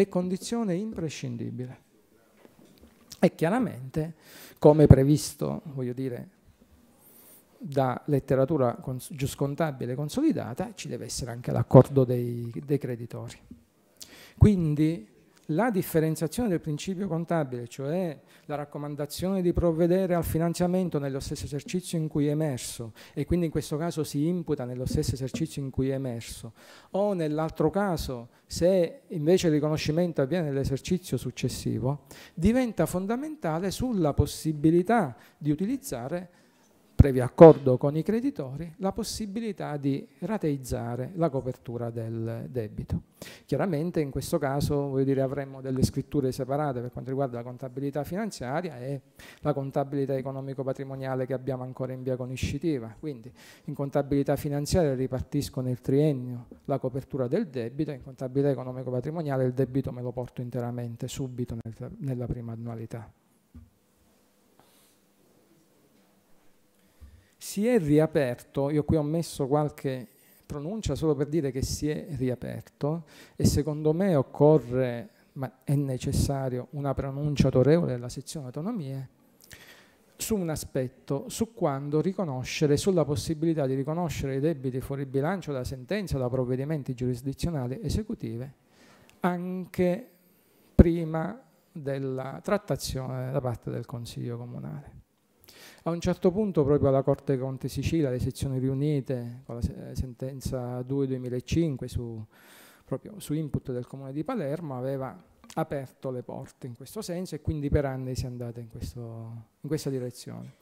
è condizione imprescindibile. E chiaramente, come previsto, voglio dire, da letteratura giuscontabile consolidata, ci deve essere anche l'accordo dei, dei creditori. Quindi la differenziazione del principio contabile, cioè la raccomandazione di provvedere al finanziamento nello stesso esercizio in cui è emerso e quindi in questo caso si imputa nello stesso esercizio in cui è emerso, o nell'altro caso se invece il riconoscimento avviene nell'esercizio successivo, diventa fondamentale sulla possibilità di utilizzare previo accordo con i creditori, la possibilità di rateizzare la copertura del debito. Chiaramente in questo caso dire, avremmo delle scritture separate per quanto riguarda la contabilità finanziaria e la contabilità economico-patrimoniale che abbiamo ancora in via conoscitiva. Quindi in contabilità finanziaria ripartisco nel triennio la copertura del debito, in contabilità economico-patrimoniale il debito me lo porto interamente subito nella prima annualità. Si è riaperto, io qui ho messo qualche pronuncia solo per dire che si è riaperto e secondo me occorre, ma è necessario, una pronuncia autorevole della sezione autonomie su un aspetto, su quando riconoscere, sulla possibilità di riconoscere i debiti fuori bilancio da sentenza, da provvedimenti giurisdizionali esecutive, anche prima della trattazione da parte del Consiglio Comunale. A un certo punto proprio la Corte Conte Sicilia, le sezioni riunite con la sentenza 2-2005 su, proprio su input del Comune di Palermo aveva aperto le porte in questo senso e quindi per anni si è andata in, questo, in questa direzione.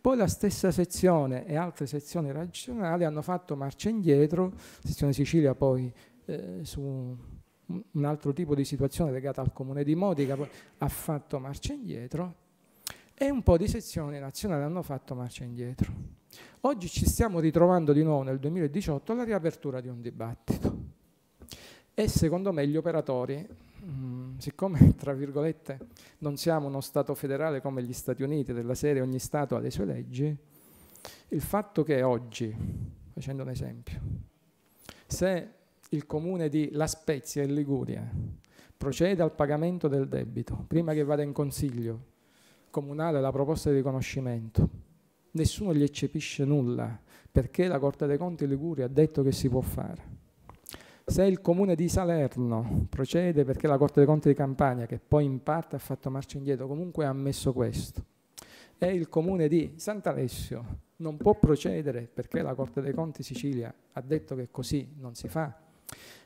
Poi la stessa sezione e altre sezioni regionali hanno fatto marcia indietro, sezione Sicilia poi eh, su un altro tipo di situazione legata al comune di Modica ha fatto marcia indietro e un po' di sezioni nazionali hanno fatto marcia indietro. Oggi ci stiamo ritrovando di nuovo nel 2018 alla riapertura di un dibattito e secondo me gli operatori, mm, siccome tra virgolette non siamo uno Stato federale come gli Stati Uniti, della serie ogni Stato ha le sue leggi, il fatto che oggi, facendo un esempio, se il comune di La Spezia in Liguria procede al pagamento del debito prima che vada in consiglio comunale la proposta di riconoscimento, nessuno gli eccepisce nulla perché la Corte dei Conti Liguria ha detto che si può fare. Se il comune di Salerno procede perché la Corte dei Conti di Campania, che poi in parte ha fatto marcia indietro, comunque ha ammesso questo, e il comune di Sant'Alessio non può procedere perché la Corte dei Conti Sicilia ha detto che così non si fa,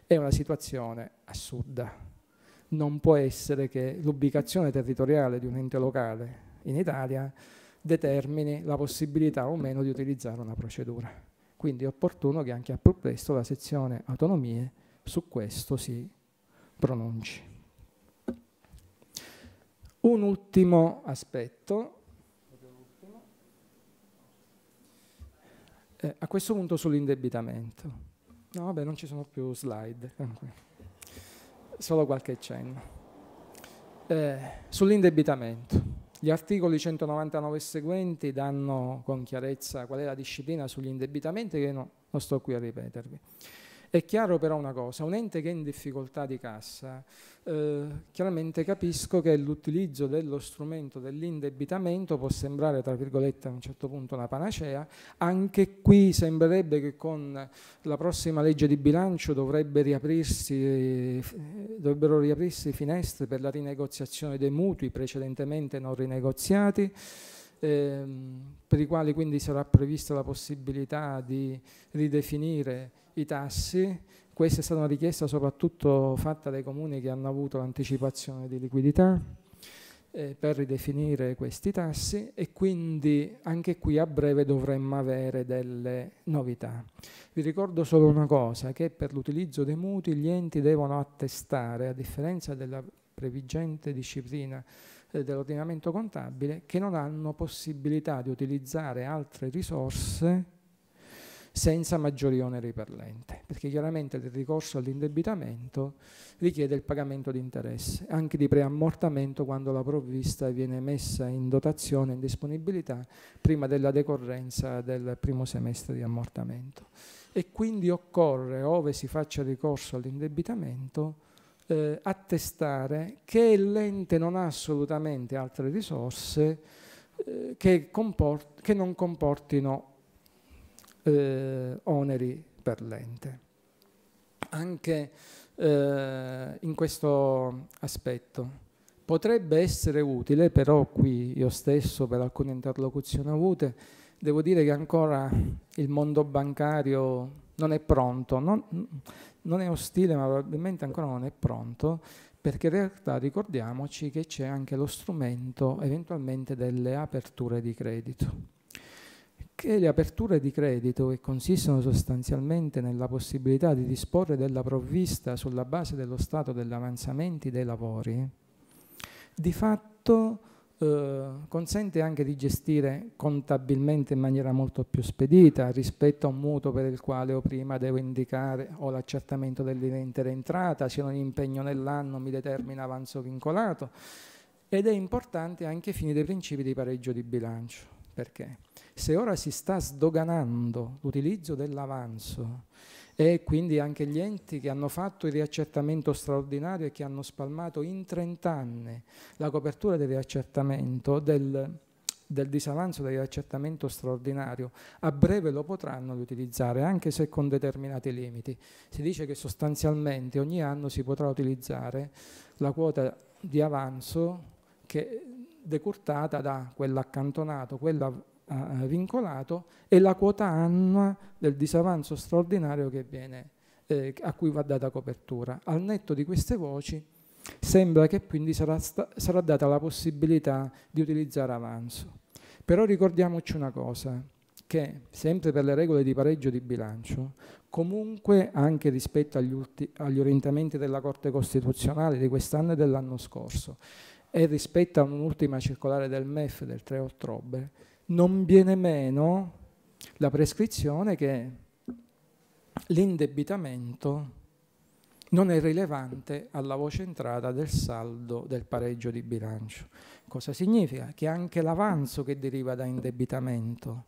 è una situazione assurda. Non può essere che l'ubicazione territoriale di un ente locale in Italia determini la possibilità o meno di utilizzare una procedura. Quindi è opportuno che anche a più presto la sezione autonomie su questo si pronunci. Un ultimo aspetto, eh, a questo punto sull'indebitamento. No, vabbè, non ci sono più slide. Solo qualche cenno. Eh, sull'indebitamento. Gli articoli 199 e seguenti danno con chiarezza qual è la disciplina sugli indebitamenti che no, non sto qui a ripetervi. È chiaro però una cosa, un ente che è in difficoltà di cassa, eh, chiaramente capisco che l'utilizzo dello strumento dell'indebitamento può sembrare, tra virgolette, a un certo punto una panacea, anche qui sembrerebbe che con la prossima legge di bilancio dovrebbe riaprirsi, eh, dovrebbero riaprirsi finestre per la rinegoziazione dei mutui precedentemente non rinegoziati, ehm, per i quali quindi sarà prevista la possibilità di ridefinire i tassi, questa è stata una richiesta soprattutto fatta dai comuni che hanno avuto l'anticipazione di liquidità eh, per ridefinire questi tassi e quindi anche qui a breve dovremmo avere delle novità. Vi ricordo solo una cosa, che per l'utilizzo dei mutui gli enti devono attestare, a differenza della previgente disciplina eh, dell'ordinamento contabile, che non hanno possibilità di utilizzare altre risorse senza maggiori oneri per l'ente, perché chiaramente il ricorso all'indebitamento richiede il pagamento di interesse, anche di preammortamento quando la provvista viene messa in dotazione, in disponibilità, prima della decorrenza del primo semestre di ammortamento. E quindi occorre, ove si faccia ricorso all'indebitamento, eh, attestare che l'ente non ha assolutamente altre risorse eh, che, che non comportino eh, oneri per l'ente. Anche eh, in questo aspetto. Potrebbe essere utile, però qui io stesso per alcune interlocuzioni avute, devo dire che ancora il mondo bancario non è pronto, non, non è ostile ma probabilmente ancora non è pronto perché in realtà ricordiamoci che c'è anche lo strumento eventualmente delle aperture di credito che le aperture di credito, che consistono sostanzialmente nella possibilità di disporre della provvista sulla base dello stato degli avanzamenti dei lavori, di fatto eh, consente anche di gestire contabilmente in maniera molto più spedita rispetto a un mutuo per il quale o prima devo indicare o l'accertamento dell'intera entrata, se un impegno nell'anno mi determina avanzo vincolato ed è importante anche ai fini dei principi di pareggio di bilancio. Perché? Se ora si sta sdoganando l'utilizzo dell'avanzo e quindi anche gli enti che hanno fatto il riaccertamento straordinario e che hanno spalmato in 30 anni la copertura del riaccertamento del, del disavanzo del riaccertamento straordinario, a breve lo potranno utilizzare, anche se con determinati limiti. Si dice che sostanzialmente ogni anno si potrà utilizzare la quota di avanzo che decurtata da quell'accantonato, quello vincolato e la quota annua del disavanzo straordinario viene, eh, a cui va data copertura. Al netto di queste voci sembra che quindi sarà, sarà data la possibilità di utilizzare avanzo. Però ricordiamoci una cosa, che, sempre per le regole di pareggio di bilancio, comunque anche rispetto agli, agli orientamenti della Corte Costituzionale di quest'anno e dell'anno scorso, e rispetto a un'ultima circolare del MEF del 3 ottobre, non viene meno la prescrizione che l'indebitamento non è rilevante alla voce entrata del saldo del pareggio di bilancio. Cosa significa? Che anche l'avanzo che deriva da indebitamento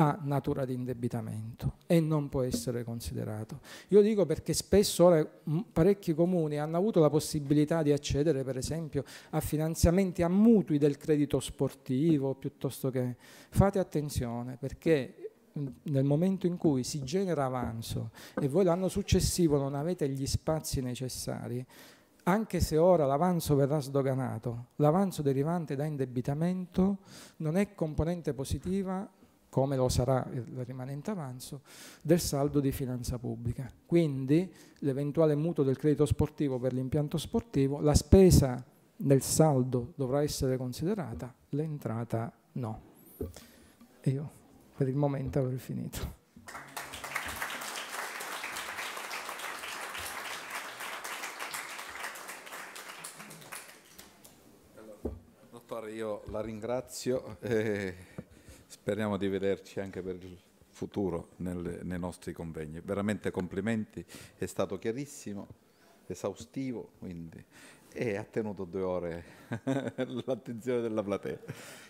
ha natura di indebitamento e non può essere considerato. Io dico perché spesso ora parecchi comuni hanno avuto la possibilità di accedere per esempio a finanziamenti a mutui del credito sportivo piuttosto che fate attenzione perché nel momento in cui si genera avanzo e voi l'anno successivo non avete gli spazi necessari, anche se ora l'avanzo verrà sdoganato, l'avanzo derivante da indebitamento non è componente positiva come lo sarà il rimanente avanzo, del saldo di finanza pubblica. Quindi l'eventuale mutuo del credito sportivo per l'impianto sportivo, la spesa nel saldo dovrà essere considerata, l'entrata no. Io per il momento avrei finito. Dottore, io la ringrazio e speriamo di vederci anche per il futuro nel, nei nostri convegni. Veramente complimenti, è stato chiarissimo, esaustivo, quindi, e ha tenuto due ore l'attenzione della platea.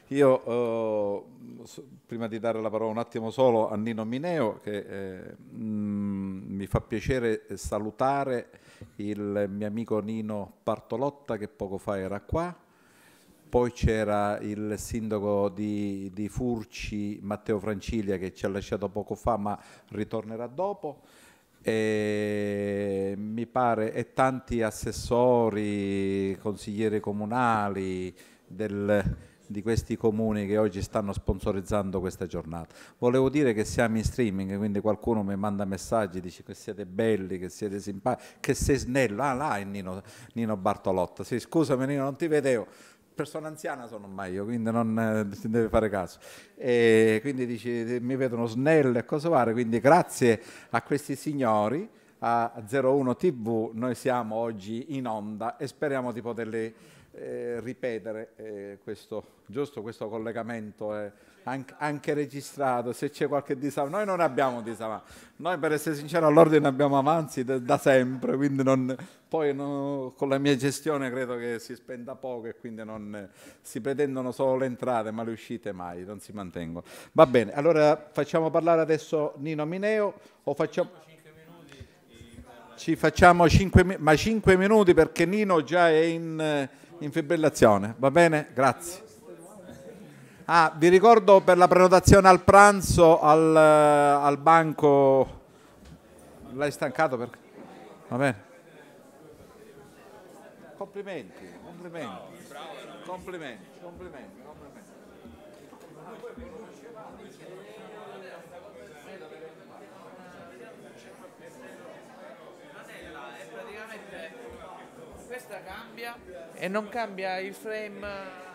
Io, eh, prima di dare la parola un attimo solo a Nino Mineo, che eh, mh, mm, mi fa piacere salutare il mio amico Nino Bartolotta che poco fa era qua, poi c'era il sindaco di, di, Furci, Matteo Franciglia, che ci ha lasciato poco fa, ma ritornerà dopo. E mi pare, e tanti assessori, consiglieri comunali del, di questi comuni che oggi stanno sponsorizzando questa giornata. Volevo dire che siamo in streaming, quindi qualcuno mi manda messaggi, dice che siete belli, che siete simpatici, che sei snello. Ah, là è Nino, Nino Bartolotta. Sì, scusami Nino, non ti vedevo. Persona anziana sono mai io, quindi non eh, si deve fare caso. E quindi dici, mi vedono snello e cosa fare, quindi grazie a questi signori a 01 TV noi siamo oggi in onda e speriamo di poterli eh, ripetere eh, questo, giusto questo collegamento è anche, anche registrato se c'è qualche disavanzo noi non abbiamo disavanzo noi per essere sincero all'ordine abbiamo avanzi da, da sempre quindi non, poi no, con la mia gestione credo che si spenda poco e quindi non, si pretendono solo le entrate ma le uscite mai non si mantengono va bene allora facciamo parlare adesso Nino Mineo o facciamo ci facciamo 5 ma 5 minuti perché Nino già è in in fibrillazione, va bene? Grazie. Ah, vi ricordo per la prenotazione al pranzo al, al banco. L'hai stancato? Per... Va bene. Complimenti, complimenti. Complimenti, complimenti. questa cambia e non cambia il frame